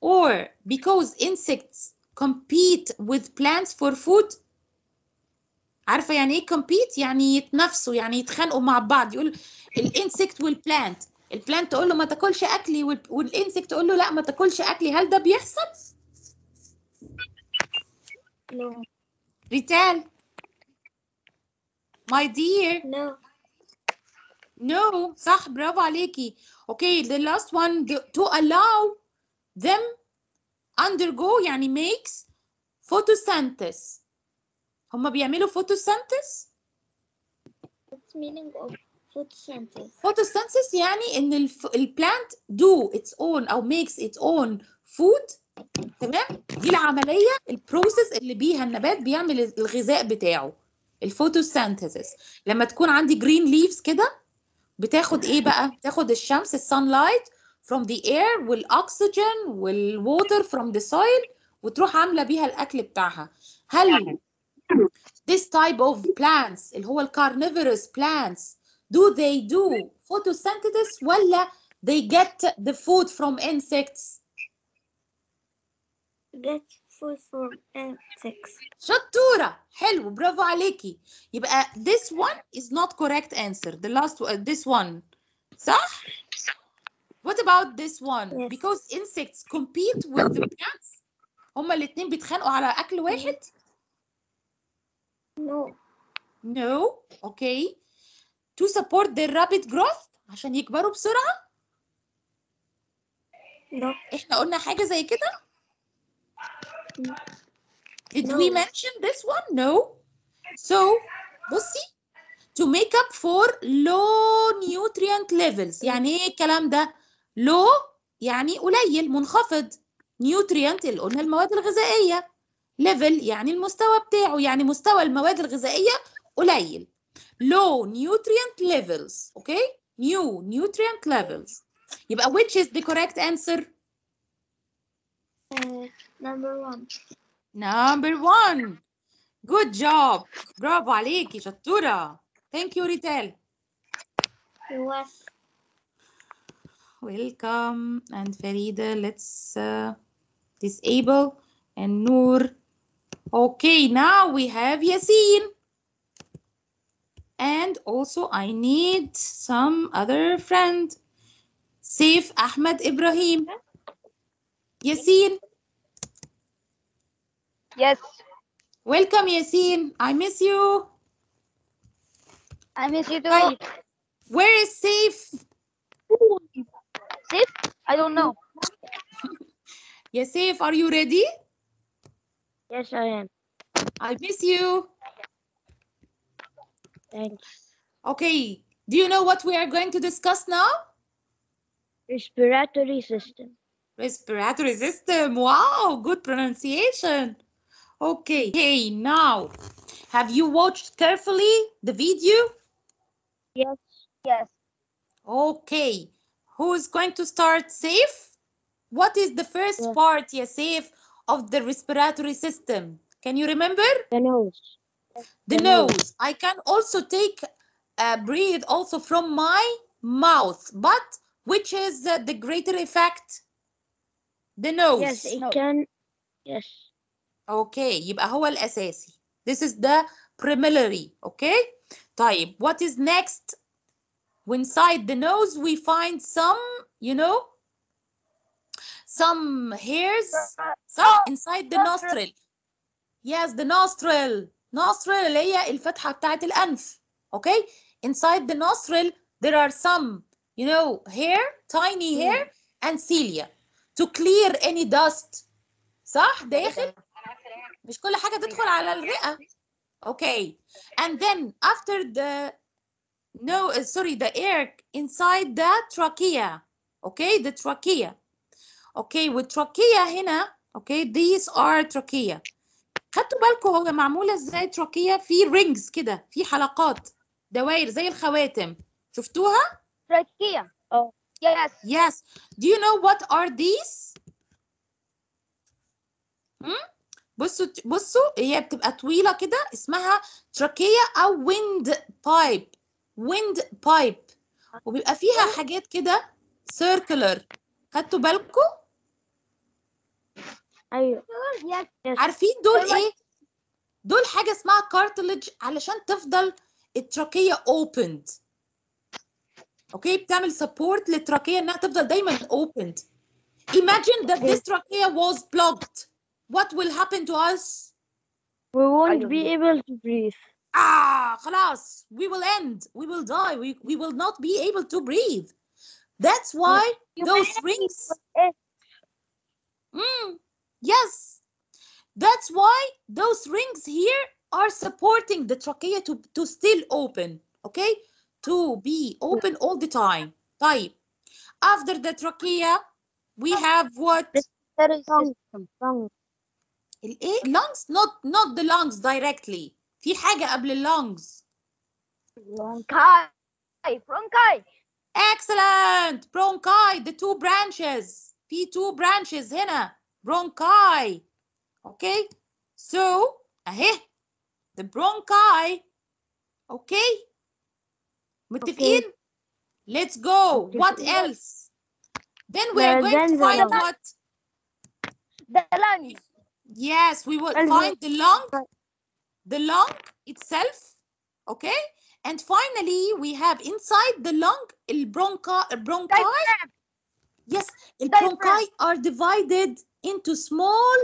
Or because insects compete with plants for food? عارفة يعني إيه compete? يعني يتنافسوا يعني يتخانقوا مع بعض. يقول الانسكت والبلانت البلانت تقول له ما تاكلش أكلي وال- والانسكت تقول له لا ما تاكلش أكلي. هل ده بيحصل؟ No. Rital. My dear. No. No. صح برافو عليكي. Okay, the last one to allow them undergo يعني makes photosynthesis. هما بيعملوا photosynthesis? What's meaning of photosynthesis? Photosynthesis يعني إن the plant do its own or makes its own food تمام؟ دي العملية البروسيس اللي بيها النبات بيعمل الغذاء بتاعه الفوتوسينثيسيس لما تكون عندي جرين ليفز كده بتاخد إيه بقى؟ بتاخد الشمس السانلايت from the air والاكسجين والووتر from the soil وتروح عاملة بيها الأكل بتاعها. هل this type of plants اللي هو الكارنيفورous plants do they do photosynthesis ولا they get the food from insects get food from insects شطورة حلو برافو عليكي يبقى this one is not correct answer the last one this one صح what about this one Yes. because insects compete with the plants هما الاتنين بيتخانقوا على أكل واحد no no okay to support their rapid growth عشان يكبروا بسرعة no احنا قلنا حاجة زي كده Did No. we mention this one? No. So, بصي to make up for low nutrient levels يعني إيه الكلام ده؟ low يعني قليل منخفض nutrient اللي قلنا المواد الغذائية level يعني المستوى بتاعه يعني مستوى المواد الغذائية قليل low nutrient levels okay new nutrient levels يبقى which is the correct answer uh, Number one. Number one. Good job. Bravo عليكي شطورة. Thank you Rital. You're welcome. Welcome. And Farida, let's uh, disable. And Noor. Okay, now we have Yasin. And also I need some other friend. Saif Ahmed Ibrahim. Yasin. Yes, Welcome Yasin. I miss you. I miss you too. Hi. Where is Saif? Saif? I don't know. <laughs> Yasif, are you ready? Yes, I am. I miss you. Thanks. Okay, do you know what we are going to discuss now? Respiratory system. Respiratory system. Wow, good pronunciation. Okay, hey, now, have you watched carefully the video? Yes. Yes. Okay, who's going to start safe? What is the first Yeah. part, Yasif, of the respiratory system? Can you remember? The nose. the The nose. nose. I can also take uh, breathe also from my mouth, but which is uh, the greater effect? The nose. Yes, it No. can. Yes. Okay, يبقى هو الأساسي. This is the primary. Okay. طيب, what is next? Inside the nose, we find some, you know, some hairs. صح? Inside the nostril. Yes, the nostril. Nostril اللي هي الفتحة بتاعت الأنف. Okay? Inside the nostril, there are some, you know, hair, tiny hair, and cilia to clear any dust. صح؟ داخل؟ مش كل حاجة تدخل على الرئة. Okay. And then after the no, uh, sorry, the air inside the trachea. Okay, the trachea. Okay, والtrachea هنا, okay, these are trachea. خدتوا بالكم هو معمولة إزاي trachea في rings كده، في حلقات. دوائر زي الخواتم شفتوها تركيا Oh. yes yes do you know what are these هم؟ بصوا بصوا هي بتبقى طويلة كده اسمها تراكية أو wind pipe wind pipe. وبيبقى فيها حاجات كده circular. خدتوا بالكم أيوه. عارفين دول إيه؟ دول حاجة اسمها cartilage علشان تفضل التراكية opened. أوكي؟ بتعمل support للتراكية إنها تفضل دايما opened. Imagine that this trachea was blocked what will happen to us we won't be able to breathe ah خلاص we will end we will die we, we will not be able to breathe that's why those rings Mm, yes that's why those rings here are supporting the trachea to, to still open okay to be open all the time طيب after the trachea we have what there is lungs الايه lungs not not the lungs directly في حاجة قبل اللونجز bronchi bronchi excellent bronchi the two branches في two branches هنا bronchi okay so اهي the bronchi okay متفقين let's go what متفقين. else then we are Well, going to then the find lung. what the lungs Yes, we will And find the lung, the lung itself, okay? And finally, we have inside the lung, the bronchi, bronchi. Yes, the Diaphragm. bronchi are divided into small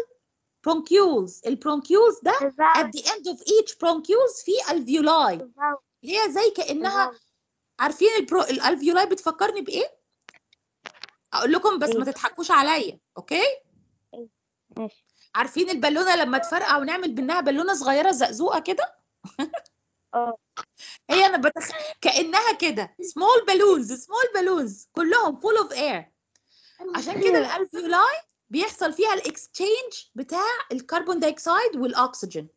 bronchioles. The bronchioles ده at the end of each bronchioles في alveoli. هي زي كأنها عارفين البرو... الالفيولاي بتفكرني بإيه؟ أقول لكم بس ما إيه؟ تضحكوش عليا، أوكي؟ ماشي عارفين البالونة لما تفرقع ونعمل منها بالونة صغيرة زقزوقة كده؟ آه. هي أنا بتخ... كأنها كده. Small balloons small balloons. كلهم full of air. عشان كده الألفيولاي بيحصل فيها الاكسشينج بتاع الكربون دايوكسيد والاكسجين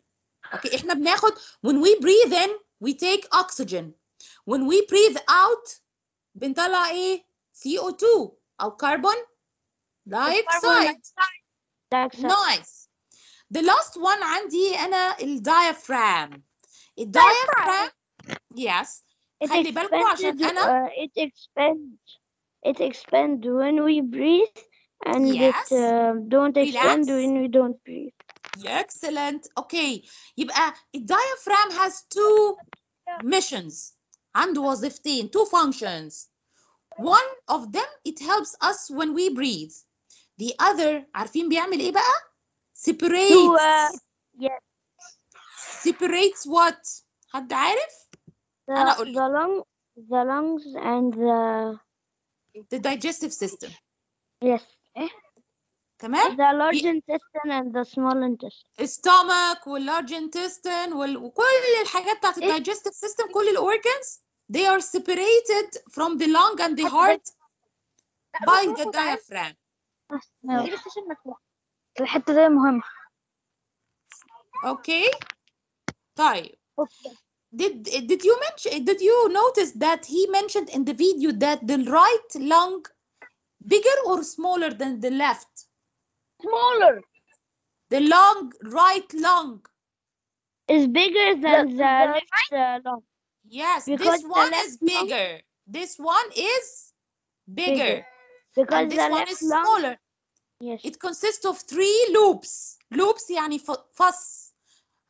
أوكي إحنا بناخد when we breathe in we take oxygen. When we breathe out بنطلع إيه؟ CO2 أو كربون دايوكسيد نايس the last one عندي انا الدايفرام الدايفرام yes It خلي بالكوا عشان expanded, أنا- uh, it expands it expands when we breathe and Yes. it uh, don't expand Relax. when we don't breathe. excellent okay يبقى الدايفرام has two missions عنده وظيفتين two functions one of them it helps us when we breathe the other عارفين بيعمل ايه بقى separates uh, yes. separates what حد عارف The, أنا أقول the lung the lungs and the the digestive system yes تمام the large intestine and the small intestine. stomach واللارج intestine وال... وكل الحاجات بتاعت إيه؟ الدايجستيف سيستم كل الاورجنز they are separated from the lung and the heart by the diaphragm الحتة دي مهمة. okay طيب did did you mention did you notice that he mentioned in the video that the right lung bigger or smaller than the left Smaller the long right lung is bigger than the, the left uh, lung. yes Because this the one left is lung- bigger this one is bigger, Because and this the one left is lung smaller yes. It consists of three loops. Loops يعني ف- فص.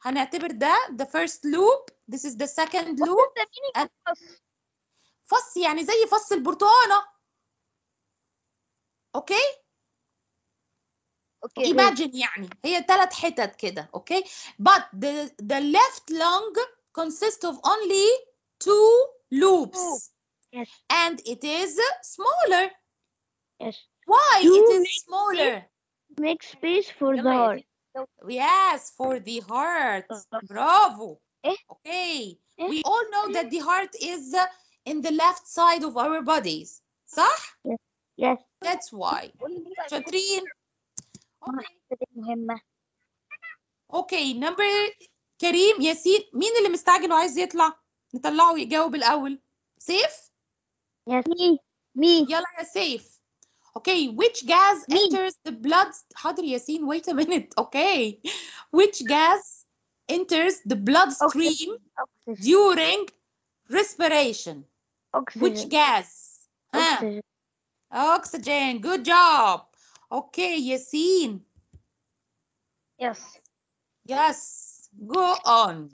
هنعتبر ده the first loop. This is the second loop. and- فص يعني زي فص البرتقانة. Okay? Okay. Imagine يعني هي ثلاث حتت كده. Okay? But the, the left lung consists of only two loops. Yes. And it is smaller. Yes. Why Two it is makes smaller? Make space for the heart. Yes, for the heart. Bravo. Eh? Okay. Eh? We all know that the heart is uh, in the left side of our bodies. صح? Yes. That's why. شاطرين. مهمة. Okay, number كريم ياسين مين اللي مستعجل وعايز يطلع؟ نطلعه يجاوب الأول سيف Yes. Me. Me. يلا يا سيف Okay, which gas Me. enters the blood حاضر ياسين wait a minute <laughs> okay which gas enters the bloodstream Oxygen. during respiration which Oxygen. gas ها Oxygen. oxygen good job okay ياسين Yes. yes go on